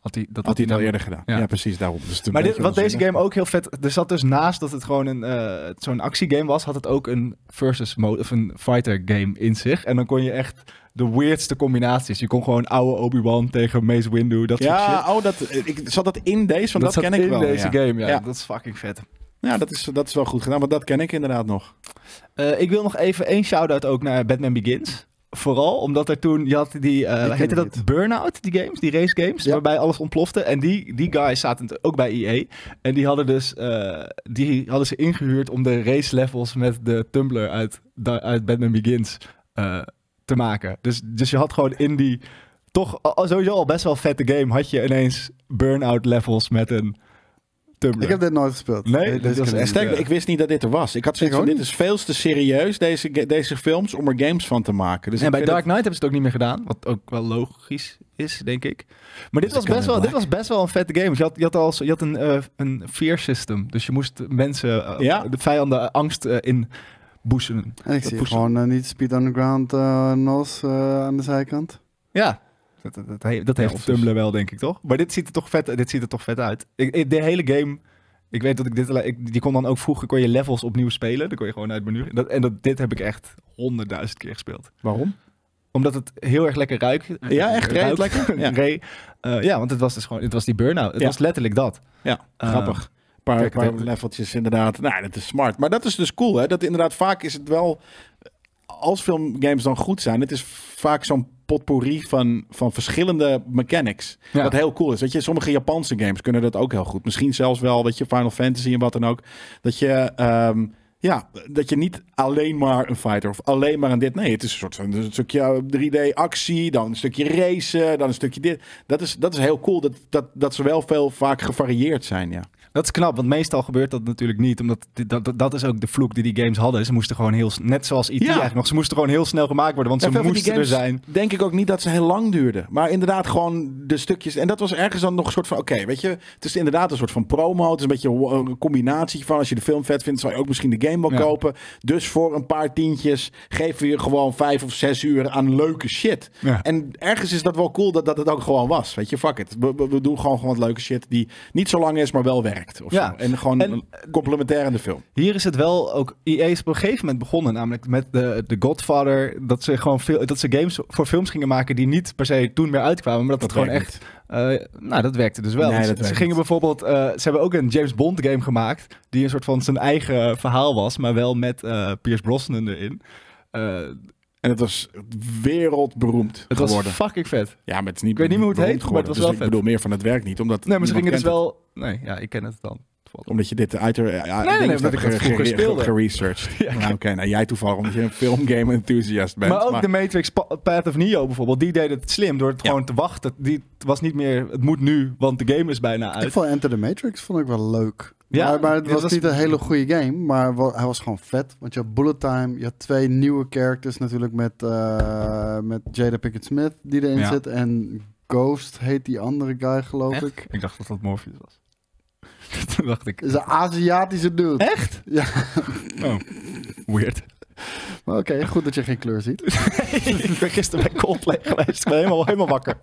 Had hij, dat Had hij het al eerder gedaan. Ja, Ja. precies, daarom. Dus Maar dit, wat deze game ook heel vet... Er zat dus naast dat het gewoon een, eh, zo'n actiegame was... had het ook een versus mode of een fighter game in zich. En dan kon je echt de weirdste combinaties. Je kon gewoon oude Obi-Wan tegen Mace Windu, dat soort shit. Ja, oh, dat, ik, zat dat in deze? Want dat, zat ken ik in wel. deze ja. game, ja. Ja. Dat is fucking vet. Ja, dat is, dat is wel goed gedaan, want dat ken ik inderdaad nog. Eh, ik wil nog even één shout-out ook naar Batman Begins. Vooral omdat er toen, je had die, ken heette dat. Burnout, die games, die race games, Ja. waarbij alles ontplofte. En die, die guys zaten ook bij EA. En die hadden dus, eh, die hadden ze ingehuurd om de race levels met de Tumblr uit, uit Batman Begins eh, te maken. Dus, dus je had gewoon in die, toch sowieso al best wel vette game, had je ineens Burnout levels met een Tumblr. Ik heb dit nooit gespeeld. Nee, dit was ken ik wist niet dat dit er was. Ik had zoiets van, dit is veel te serieus, deze, deze films, om er games van te maken. Dus en bij Dark Knight hebben ze het ook niet meer gedaan. Wat ook wel logisch is, denk ik. Maar dit, Dus was best, wel, dit was best wel een vette game. Je had, je had, al, zo- je had een, eh, een fear system. Dus je moest mensen, eh, Ja. de vijanden angst eh, in boezenen. En ik zie gewoon niet Speed Underground NOS aan de zijkant. Ja, dat, dat, dat, he- dat heeft of Tumblr wel, denk ik, toch? Maar dit ziet er toch vet, dit ziet er toch vet uit. Ik, ik- de hele game... Ik weet dat ik dit... Ik, die kon dan ook vroeger kon je levels opnieuw spelen. Dan kon je gewoon uit het menu. Dat, en dat, dit heb ik echt honderdduizend keer gespeeld. Waarom? Omdat het heel erg lekker ruikt. Ja, echt ruikt lekker? Ja. Ja. ja, want het was dus gewoon, het was die burn-out. Het Ja. was letterlijk dat. Ja, Eh, grappig. Een paar, leveltjes inderdaad. Nou, dat is smart. Maar dat is dus cool, hè? Dat inderdaad vaak is het wel... Als filmgames dan goed zijn, het is vaak zo'n potpourri van, van verschillende mechanics. Ja. Wat heel cool is. Weet je, sommige Japanse games kunnen dat ook heel goed. Misschien zelfs wel, weet je, Final Fantasy en wat dan ook. Dat je... ehm, ja, dat je niet alleen maar een fighter of alleen maar een dit. Nee, het is een soort van een stukje 3D actie, dan een stukje racen, dan een stukje dit. Dat is, dat is heel cool dat, dat, dat ze wel veel vaak gevarieerd zijn, ja. Dat is knap, want meestal gebeurt dat natuurlijk niet. Omdat dat, dat, dat is ook de vloek die die games hadden. Ze moesten gewoon heel, net zoals IT Ja. eigenlijk nog, ze moesten gewoon heel snel gemaakt worden. Want Ja, ze moesten er zijn. Denk ik ook niet dat ze heel lang duurden. Maar inderdaad gewoon de stukjes. En dat was ergens dan nog een soort van... Oké, weet je. Het is inderdaad een soort van promo. Het is een beetje een een combinatie van... Als je de film vet vindt, zou je ook misschien de game wel Ja. kopen. Dus voor een paar tientjes geven we je gewoon vijf of zes uur aan leuke shit. Ja. En ergens is dat wel cool dat dat het ook gewoon was. Weet je, fuck it. We, we, we doen gewoon, gewoon wat leuke shit die niet zo lang is, maar wel werkt. Of Ja. zo. En gewoon En- complementair aan de film. Hier is het wel ook. EA is op een gegeven moment begonnen, namelijk met de, de Godfather. Dat ze gewoon veel, dat ze games voor films gingen maken die niet per se toen meer uitkwamen, maar dat, het gewoon echt. eh, nou, dat werkte dus wel. Nee, dat ze, ze gingen bijvoorbeeld. eh, ze hebben ook een James Bond game gemaakt. Die een soort van zijn eigen verhaal was, maar wel met eh Pierce Brosnan erin. En het was wereldberoemd het was geworden. fucking vet. Ja, maar het is niet Ik weet niet meer hoe het beroemd heet, maar het geworden. was dus wel ik vet. bedoel meer van het werk niet. Omdat Nee, maar ze gingen dus kent wel. Nee, ja, ik ken het dan. het. Omdat je dit uit de ja, nee, dingen omdat ik het vroeger gere- speelde. geresearched. Ja, Nou, Oké, nou jij toevallig omdat je een filmgame enthusiast bent. maar ook de Matrix Pa- Path of Neo bijvoorbeeld, die deed het slim door het Ja. gewoon te wachten. Die het was niet meer, het moet nu, want de game is bijna Ik uit. vond Enter the Matrix vond ik wel leuk. Ja, maar, maar het was, was- niet een hele goede game, maar wel- hij was gewoon vet. Want je had bullet time, je had twee nieuwe characters natuurlijk met, eh, met Jada Pickett Smith die erin Ja. zit. En Ghost heet die andere guy, geloof Echt? ik. Ik dacht dat dat Morpheus was. Toen dacht ik, is een Aziatische dude. echt? Ja, Oh, weird. maar oké, goed dat je geen kleur ziet. ik ben gisteren bij Coldplay geweest. Ik ben helemaal, helemaal wakker.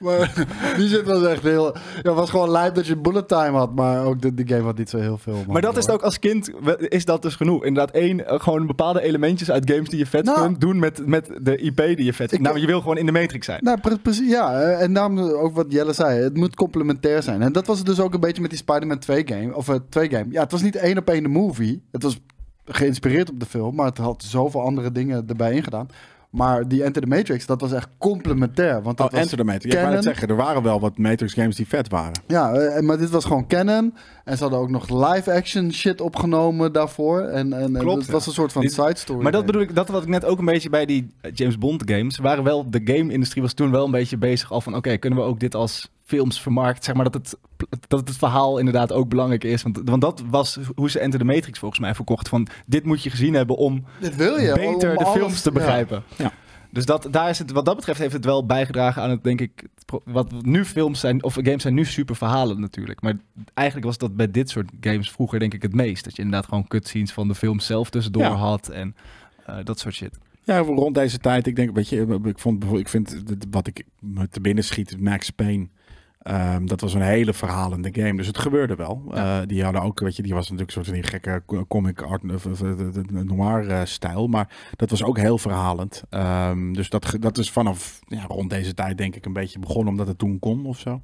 Maar die zit was echt heel... Ja, het was gewoon lijp dat je bullet time had, maar ook de, de game had niet zo heel veel. Maar dat is ook als kind, is dat dus genoeg. Inderdaad, één, eh, gewoon bepaalde elementjes uit games die je vet Nou, vindt, doen met, met de IP die je vet ik- Nou, je wil gewoon in de Matrix zijn. Nou, pre- precies, ja. eh, En daarom ook wat Jelle zei. Het moet complementair zijn. En dat was het dus ook een beetje met die Spider-Man 2 game. Of eh 2 game. Ja, het was niet één op één de movie. Het was geïnspireerd op de film. Maar het had zoveel andere dingen erbij ingedaan. Maar die Enter the Matrix, dat was echt complementair. Want dat Oh, was Enter the Matrix. Ik wou net canon. zeggen, er waren wel wat Matrix games die vet waren. Ja, eh, maar dit was gewoon canon. En ze hadden ook nog live-action shit opgenomen daarvoor. En, en, en Klopt, het was een soort van Dit- side story. Maar dat bedoel ik, dat wat ik net ook een beetje bij die James Bond games, waren wel, de game-industrie was toen wel een beetje bezig al van, oké, kunnen we ook dit als films vermarkten? Zeg maar dat het, dat het verhaal inderdaad ook belangrijk is. Want, want dat was hoe ze Enter the Matrix volgens mij verkocht. Van, dit moet je gezien hebben om Dit wil je. beter om de alles- films te begrijpen. Ja. Dus dat, daar is het, wat dat betreft heeft het wel bijgedragen aan het, denk ik, wat nu films zijn, of games zijn nu super verhalen natuurlijk. Maar eigenlijk was dat bij dit soort games vroeger denk ik het meest. Dat je inderdaad gewoon cutscenes van de film zelf tussendoor Ja. had en eh, dat soort shit. Ja, rond deze tijd. Ik denk, weet je, ik vond bijvoorbeeld, ik vind het- wat ik me te binnen schiet, Max Payne. Ehm, dat was een hele verhalende game. Dus het gebeurde wel. Ja. Eh, die hadden ook, weet je, die was natuurlijk een soort van die gekke co- comic art of, of, of- of- of- noir eh, stijl. Maar dat was ook heel verhalend. Ehm, dus dat, dat is vanaf ja, rond deze tijd denk ik een beetje begonnen, omdat het toen kon of zo.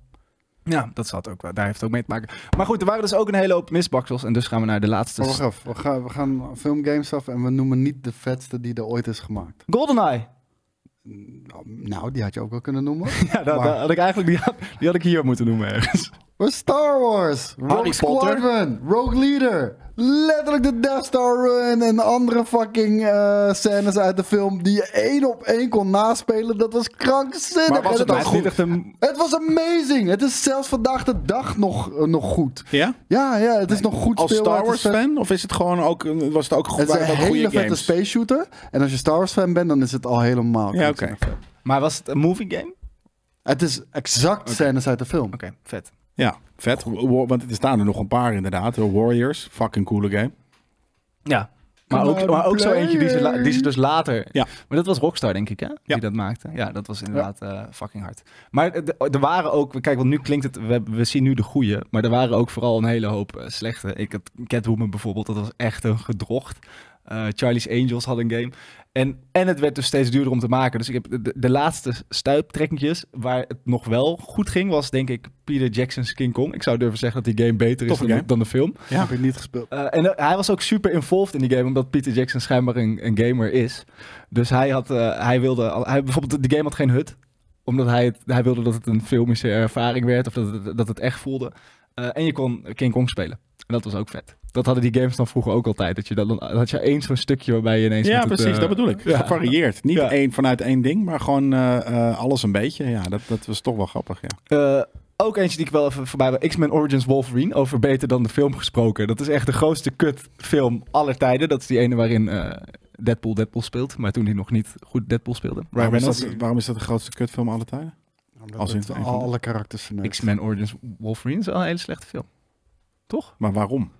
Ja, dat zat ook, wel- daar heeft het ook mee te maken. Maar goed, er waren dus ook een hele hoop misbaksels. En dus gaan we naar de laatste. Wacht even, we gaan, we gaan filmgames af en we noemen niet de vetste die er ooit is gemaakt. GoldenEye. Nou, die had je ook wel kunnen noemen. Ja, dat, Maar- dat had ik eigenlijk, die had, die had ik hier moeten noemen ergens. Maar Star Wars, Rogue. Squadron, Rogue Leader. Letterlijk de Death Star Run en andere fucking eh, scènes uit de film die je één op één kon naspelen. Dat was krankzinnig. Maar was het het echt een... Het was amazing. Het is zelfs vandaag de dag nog, eh, nog goed. Ja? Ja, ja, het is nog goed Als. Star Wars fan? Of is het gewoon ook, een- was het ook, Het is een hele vette games? space shooter. En als je Star Wars fan bent, dan is het al helemaal Ja, vet. Maar was het een movie game? Het is exact scènes uit de film. Oké, vet. Ja, vet. Wa- Want er staan er nog een paar inderdaad. Warriors, fucking coole game. Ja. Maar ook, maar ook zo eentje die ze, die ze dus later... Ja. Maar dat was Rockstar, denk ik, hè? Die dat maakte. Ja, dat was inderdaad eh, fucking hard. Maar er- waren ook... Kijk, want nu klinkt het... We, we zien nu de goede. Maar er waren ook vooral een hele hoop eh, slechte. Ik had Catwoman bijvoorbeeld. Dat was echt een gedrocht. Eh, Charlie's Angels had een game. En, en het werd dus steeds duurder om te maken. Dus ik heb de, de laatste stuiptrekkentjes waar het nog wel goed ging... was denk ik Peter Jackson's King Kong. Ik zou durven zeggen dat die game beter is dan, game. dan de film. Ja. Heb ik niet gespeeld. Eh, en eh, hij was ook super involved in die game, omdat Peter Jackson schijnbaar een, een gamer is. Dus hij, had, eh, hij wilde, al- hij, bijvoorbeeld, de game had geen hut, omdat hij, het, hij wilde dat het een filmische ervaring werd, of dat het, dat het echt voelde. Eh, en je kon King Kong spelen. En dat was ook vet. Dat hadden die games dan vroeger ook altijd. Dat je dan, dan had je één zo'n stukje waarbij je ineens. Ja, met het, precies, eh, dat bedoel ik. ja. Gevarieerd. Niet Ja. één vanuit één ding, maar gewoon eh, eh, alles een beetje. Ja, dat, dat was toch wel grappig, ja. Eh, ook eentje die ik wel even voorbij wil. X-Men Origins Wolverine. Over beter dan de film gesproken. Dat is echt de grootste kutfilm aller tijden. Dat is die ene waarin eh, Deadpool Deadpool speelt. Maar toen hij nog niet goed Deadpool speelde. Waarom is, dat, waarom is dat de grootste kutfilm aller tijden? Omdat Als in alle karakters verneukt. X-Men Origins Wolverine is wel een hele slechte film. Toch? Maar waarom?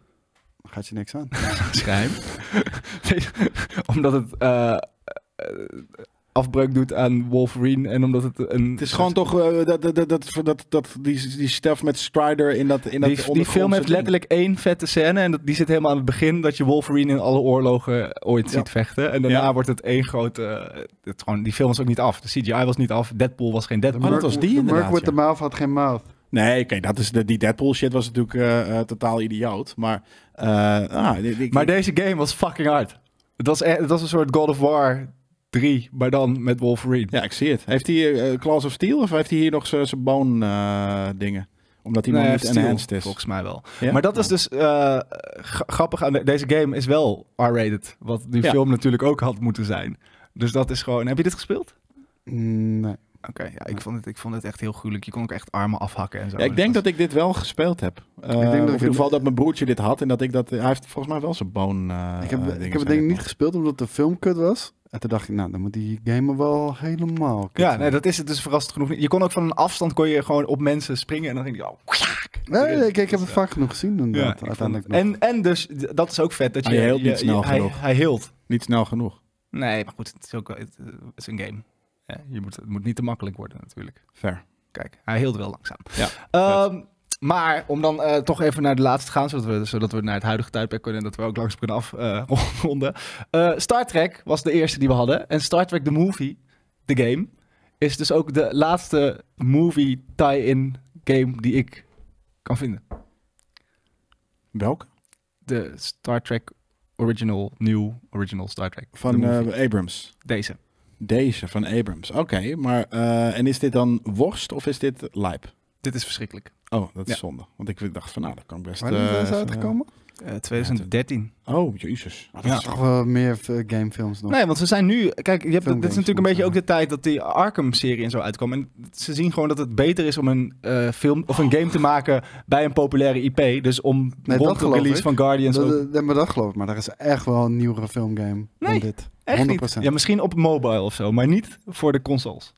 Gaat je niks aan. Schrijm. omdat het eh, eh, afbreuk doet aan Wolverine. En omdat het een... Het is gewoon toch eh, dat, dat, dat, dat, die, die stuff met Strider in dat in dat Die, die film heeft ding. letterlijk één vette scène. En dat, die zit helemaal aan het begin. Dat je Wolverine in alle oorlogen ooit Ja. ziet vechten. En daarna Ja. wordt het één grote... het gewoon, die film was ook niet af. De CGI was niet af. Deadpool was geen Deadpool. Oh, dat was die De inderdaad, Merc with ja. the mouth had geen mouth. Nee, oké, dat is de, die Deadpool shit was natuurlijk eh, eh, totaal idioot. Maar, eh, ah, die- die- Maar deze game was fucking hard. Het was, e- het was een soort God of War 3. Maar dan met Wolverine. ja, ik zie het. Heeft hij eh Claws of Steel of heeft hij hier nog zijn bone eh, dingen? Omdat hij Nee, nog niet Steel, enhanced is. Volgens mij wel. Ja? Maar dat is dus eh, gra- grappig aan de- deze game is wel R-rated. Wat die Ja. film natuurlijk ook had moeten zijn. Dus dat is gewoon... Heb je dit gespeeld? Nee. Oké, ja, ik vond, het, ik vond het echt heel gruwelijk. Je kon ook echt armen afhakken en zo. Ja, ik Dus denk was- dat ik dit wel gespeeld heb. Uh, denk dat of in ieder het- geval dat mijn broertje dit had en dat ik dat. Hij heeft volgens mij wel zijn boon. eh, ik heb, eh, ik heb het denk ik niet gespeeld omdat de film kut was. En toen dacht ik, nou, dan moet die game wel helemaal kut Ja, zijn. nee, dat is het dus verrassend genoeg. niet. Je kon ook van een afstand kon je gewoon op mensen springen en dan ging je al. Nee, ik, ik heb het vaak genoeg gezien vond uiteindelijk het- nog. en, en dus, dat is ook vet. Dat je, je hield niet snel je- hij, genoeg. hij hield. Niet snel genoeg. Nee, maar goed, het is ook het is een game. Je moet, het moet niet te makkelijk worden natuurlijk. Ver. Kijk, hij hield wel langzaam. Ja, Ehm, maar om dan eh, toch even naar de laatste te gaan, zodat we, zodat we naar het huidige tijdperk kunnen en dat we ook langs kunnen afronden. Eh Star Trek was de eerste die we hadden. En Star Trek The Movie, de game, is dus ook de laatste movie tie-in game die ik kan vinden. Welke? De Star Trek Original, New Original Star Trek. Van The eh, Abrams. Deze. Deze van Abrams. Oké, maar eh, en is dit dan worst of is dit lijp? Dit is verschrikkelijk. Oh, dat is Ja. zonde. Want ik dacht van nou, dat kan best. Wanneer eh, is het eh, uitgekomen? Eh, 2013. Oh, jezus. Dat is toch wel meer eh, gamefilms nog. Nee, want we zijn nu... Kijk, je hebt, dit is natuurlijk een beetje ook de tijd dat die Arkham-serie en zo uitkwam. En ze zien gewoon dat het beter is om een eh, film of een game te maken bij een populaire IP. Dus om rond de release ik. van Guardians Dat, ook... dat, dat- maar dat geloof ik. Maar er is echt wel een nieuwere filmgame dan Nee, dit. 100%. Echt niet. Ja, misschien op mobile of zo, maar niet voor de consoles.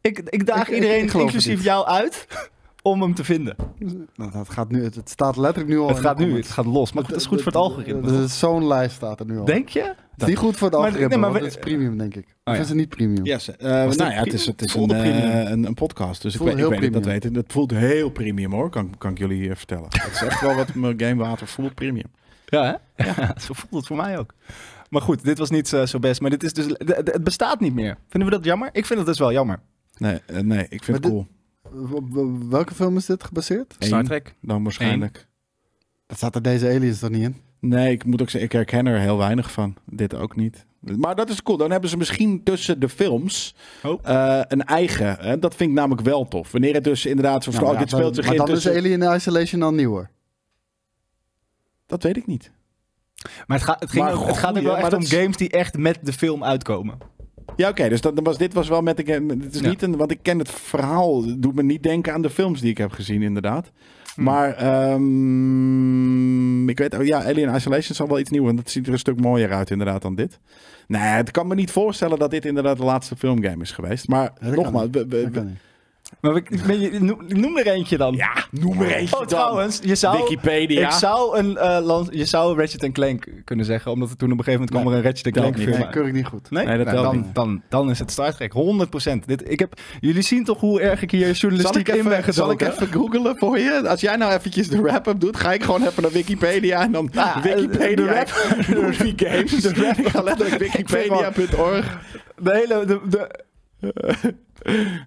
Ik, ik daag Ik- iedereen, ik inclusief jou, uit om hem te vinden. Nou, dat gaat nu, het, het staat letterlijk nu al Het in de gaat nu, het gaat los. Maar goed, dat is goed voor het algoritme. Zo'n lijst staat er nu al. Denk je? Het is niet goed voor het Maar- algoritme, nee, maar we- het is premium, denk ik. ja. Of is het niet premium? Yes, eh, nou ja, het is, het is een, eh, een, een podcast, dus ik weet, ik weet niet dat weten. Het voelt heel premium hoor, kan, kan ik jullie eh, vertellen. Het is echt wel wat mijn gamewater voelt premium. Ja, hè? Ja, zo voelt het voor mij ook. Maar goed, dit was niet eh, zo best. Maar dit is dus, het bestaat niet meer. Vinden we dat jammer? Ik vind het dus wel jammer. Nee, nee ik vind Maar het cool. Op- welke film is dit gebaseerd? Eén. Star Trek. Dan waarschijnlijk. Dat staat er deze aliens toch niet in? Nee, ik moet ook zeggen, ik herken er heel weinig van. Dit ook niet. Maar dat is cool. Dan hebben ze misschien tussen de films Oh. eh, een eigen. Hè? Dat vind ik namelijk wel tof. Wanneer het dus inderdaad zo Nou, ja, dit speelt dan- zich in Maar dan tussen... is Alien Isolation al nieuwer. Dat weet ik niet. Maar het, gaat het, ging Maar ook- het gaat ook wel echt om is- games die echt met de film uitkomen. Ja, oké. dus dat, was, dit was wel met de. Het is Ja. niet een. Want ik ken het verhaal. Het doet me niet denken aan de films die ik heb gezien, inderdaad. Hmm. Maar ehm, ik weet ook, ja, Alien Isolation zal wel iets nieuws. Want het ziet er een stuk mooier uit, inderdaad, dan dit. Nee, het kan me niet voorstellen dat dit inderdaad de laatste filmgame is geweest. Maar dat nogmaals, kan we- we- Dat we- kan niet. Maar we, ben je- noem, noem er eentje dan. ja, noem er eentje Oh, dan. trouwens, je zou, Wikipedia. ik zou een, eh, je zou Ratchet Clank kunnen zeggen, omdat er toen op een gegeven moment kwam er een Ratchet Clank film Nee, keur ik niet goed. Nee, Nee, dat Nou, dan, niet. dan, dan is het Star Trek, 100%. Dit, ik heb, jullie zien toch hoe erg ik hier journalistiek ik, in ben zal ik even googlen voor je? Als jij nou eventjes de wrap-up doet, ga ik gewoon even naar Wikipedia en dan Ja, Wikipedia. de rap- games. Ik ga letterlijk wikipedia.org. De hele, de, de,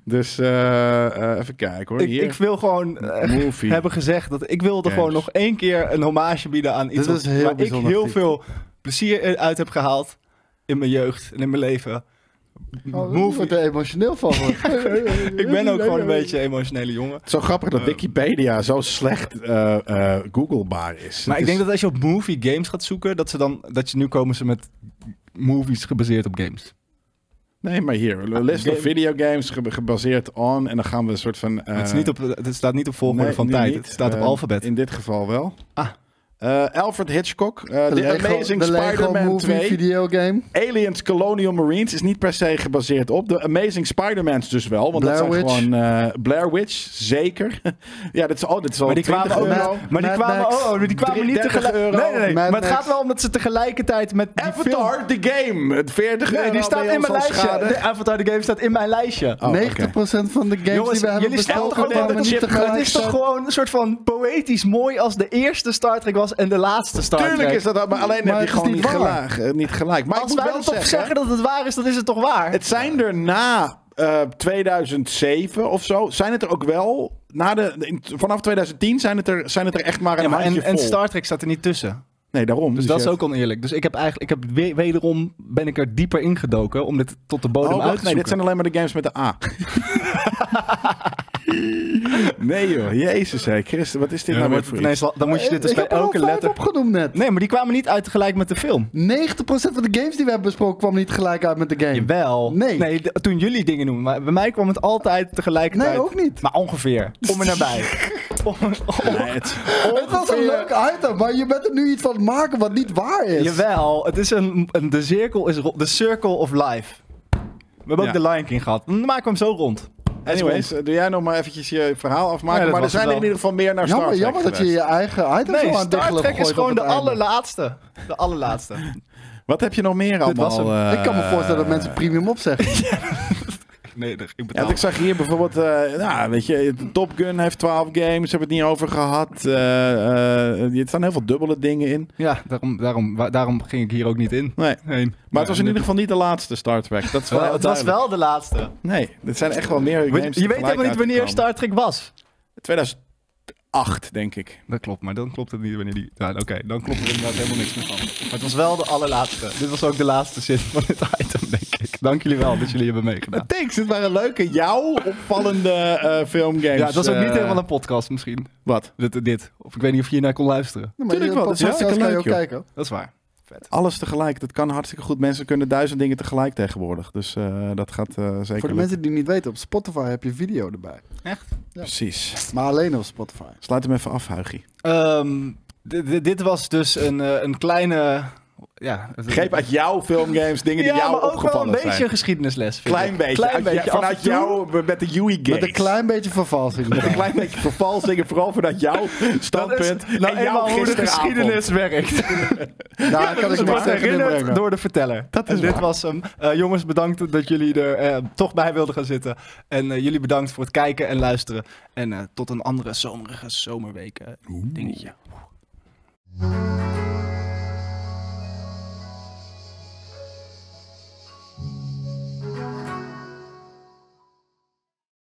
Dus eh, eh, even kijken hoor. ik, Hier. ik wil gewoon eh, hebben gezegd dat ik wilde Games. gewoon nog één keer een hommage bieden aan iets wat- is heel waar ik heel veel plezier uit heb gehaald in mijn jeugd en in mijn leven. Oh, word er emotioneel van. hoor. Ik ben ook gewoon een beetje een emotionele jongen. Zo grappig dat Wikipedia zo slecht eh eh googlebaar is. Maar Het ik is- denk dat als je op movie games gaat zoeken, dat ze dan dat je nu komen ze met movies gebaseerd op games. Nee, maar hier. Een list of videogames ge- gebaseerd on. En dan gaan we een soort van... eh, het, is niet op, het staat niet op volgorde nee, van tijd. niet. Het staat op Eh, alfabet. In dit geval wel. Ah. Eh, Alfred Hitchcock. eh De The Lego- Amazing Spider-Man Movie 2. videogame. Aliens Colonial Marines is niet per se gebaseerd op. De Amazing Spider-Mans dus wel. Want Blair dat zijn Witch. gewoon... eh, Blair Witch, zeker. ja, dit is, oh, dit is al Maar die 20 kwamen, ook, euro. Mad- maar die kwamen, Max. oh, oh, die kwamen niet 30 tegelijk. euro. Nee, nee, nee. Mad maar het Max. gaat wel omdat ze tegelijkertijd met die film... Avatar, the game. Het 40 Nee, euro die staat in mijn lijstje. De Avatar the Game staat in mijn lijstje. Oh, oké. 90% van de games Jongens, die we hebben jullie stellen besproken toch ook kwamen dat niet. Het is toch gewoon een soort van poëtisch mooi als de eerste Star Trek was en de laatste Star Trek. Tuurlijk is dat, maar alleen Maar heb je gewoon niet gelijk. eh, niet gelijk. Maar als ik moet wij wel toch zeggen, zeggen dat het waar is, dan is het toch waar? het zijn er na eh, 2007 of zo, zijn het er ook wel, na de, in- vanaf 2010 zijn het er, zijn het er echt maar een ja, maar en. Star Trek staat er niet tussen. Nee, daarom. Dus, dat is ook oneerlijk. Dus ik heb eigenlijk, ik heb we- wederom ben ik er dieper ingedoken om dit tot de bodem Oh, uit te nee, dit zoeken. zijn alleen maar de games met de A. nee joh, jezus hé, Christen, wat is dit Ja, nou dan, weer voor dan moet je dit dus ik bij elke letter... opgenoemd net. Nee, maar die kwamen niet uit tegelijk met de film. 90% van de games die we hebben besproken kwam niet gelijk uit met de game. Jawel. Nee. nee toen jullie dingen noemden. Maar bij mij kwam het altijd tegelijkertijd. Nee, ook niet. Maar ongeveer. Om en nabij. Om- om- Nee, het- Het was een leuk item, maar je bent er nu iets van het maken wat niet waar is. Jawel, het is een, een de cirkel is de circle of life. We hebben ook de Lion King gehad. Dan maken we hem zo rond. Anyways, eh, doe jij nog maar eventjes je verhaal afmaken. Maar er zijn er in ieder geval meer naar Star Jammer, Trek jammer dat je geweest. je eigen item Nee, zo aan het Star Trek is gewoon de einde. allerlaatste. De allerlaatste. Wat heb je nog meer allemaal? was hem. eh, Ik kan me voorstellen dat mensen premium opzeggen. Nee, ik betaal. ik zag hier bijvoorbeeld, eh, nou, weet je, Top Gun heeft 12 games, hebben we het niet over gehad. Eh, eh, er staan heel veel dubbele dingen in. Ja, daarom, daarom, daarom ging ik hier ook niet in. Nee, Heen. maar het was in ieder geval niet de laatste Star Trek. Dat is wel het was wel de laatste. Nee, dit zijn echt wel meer Je games weet tegelijk helemaal niet wanneer. Star Trek was. 2008, denk ik. Dat klopt, maar dan klopt het niet wanneer die... Ja, Oké, dan klopt er inderdaad helemaal niks meer van. Maar het was wel de allerlaatste. Dit was ook de laatste zin van dit item, denk ik. Dank jullie wel dat jullie hebben meegedaan. Thanks, dit waren leuke, jouw opvallende eh filmgames. Ja, dat is ook niet eh, helemaal een podcast misschien. Wat? Dit, dit. Of ik weet niet of je hiernaar kon luisteren. Tuurlijk wel, dat is hartstikke kan je leuk, ook joh. kijken. Dat is waar. Alles tegelijk, dat kan hartstikke goed. Mensen kunnen duizend dingen tegelijk tegenwoordig. Dus eh, dat gaat eh, zeker Voor de lukken. mensen die niet weten, op Spotify heb je video erbij. Echt? Ja. Precies. Maar alleen op Spotify. Sluit hem even af, Huigie. Ehm, dit- was dus een, eh, een kleine ja, Greep uit jouw filmgames dingen die ja, jou maar ook wel een opgevallen beetje zijn. een geschiedenisles. Klein ik. beetje. Klein uit, beetje. ja, vanuit jou met de Yui Games. Met een klein beetje vervalsing. Met een klein beetje vervalsingen, vooral vanuit jouw is standpunt. nou en jouw hoe de geschiedenis werkt. Daar kan ik tegen herinnerd door de verteller. Dat is en dit waar. was hem. Eh, jongens, bedankt dat jullie er eh, toch bij wilden gaan zitten. En eh, jullie bedankt voor het kijken en luisteren. En tot een andere zomerige zomerweek dingetje.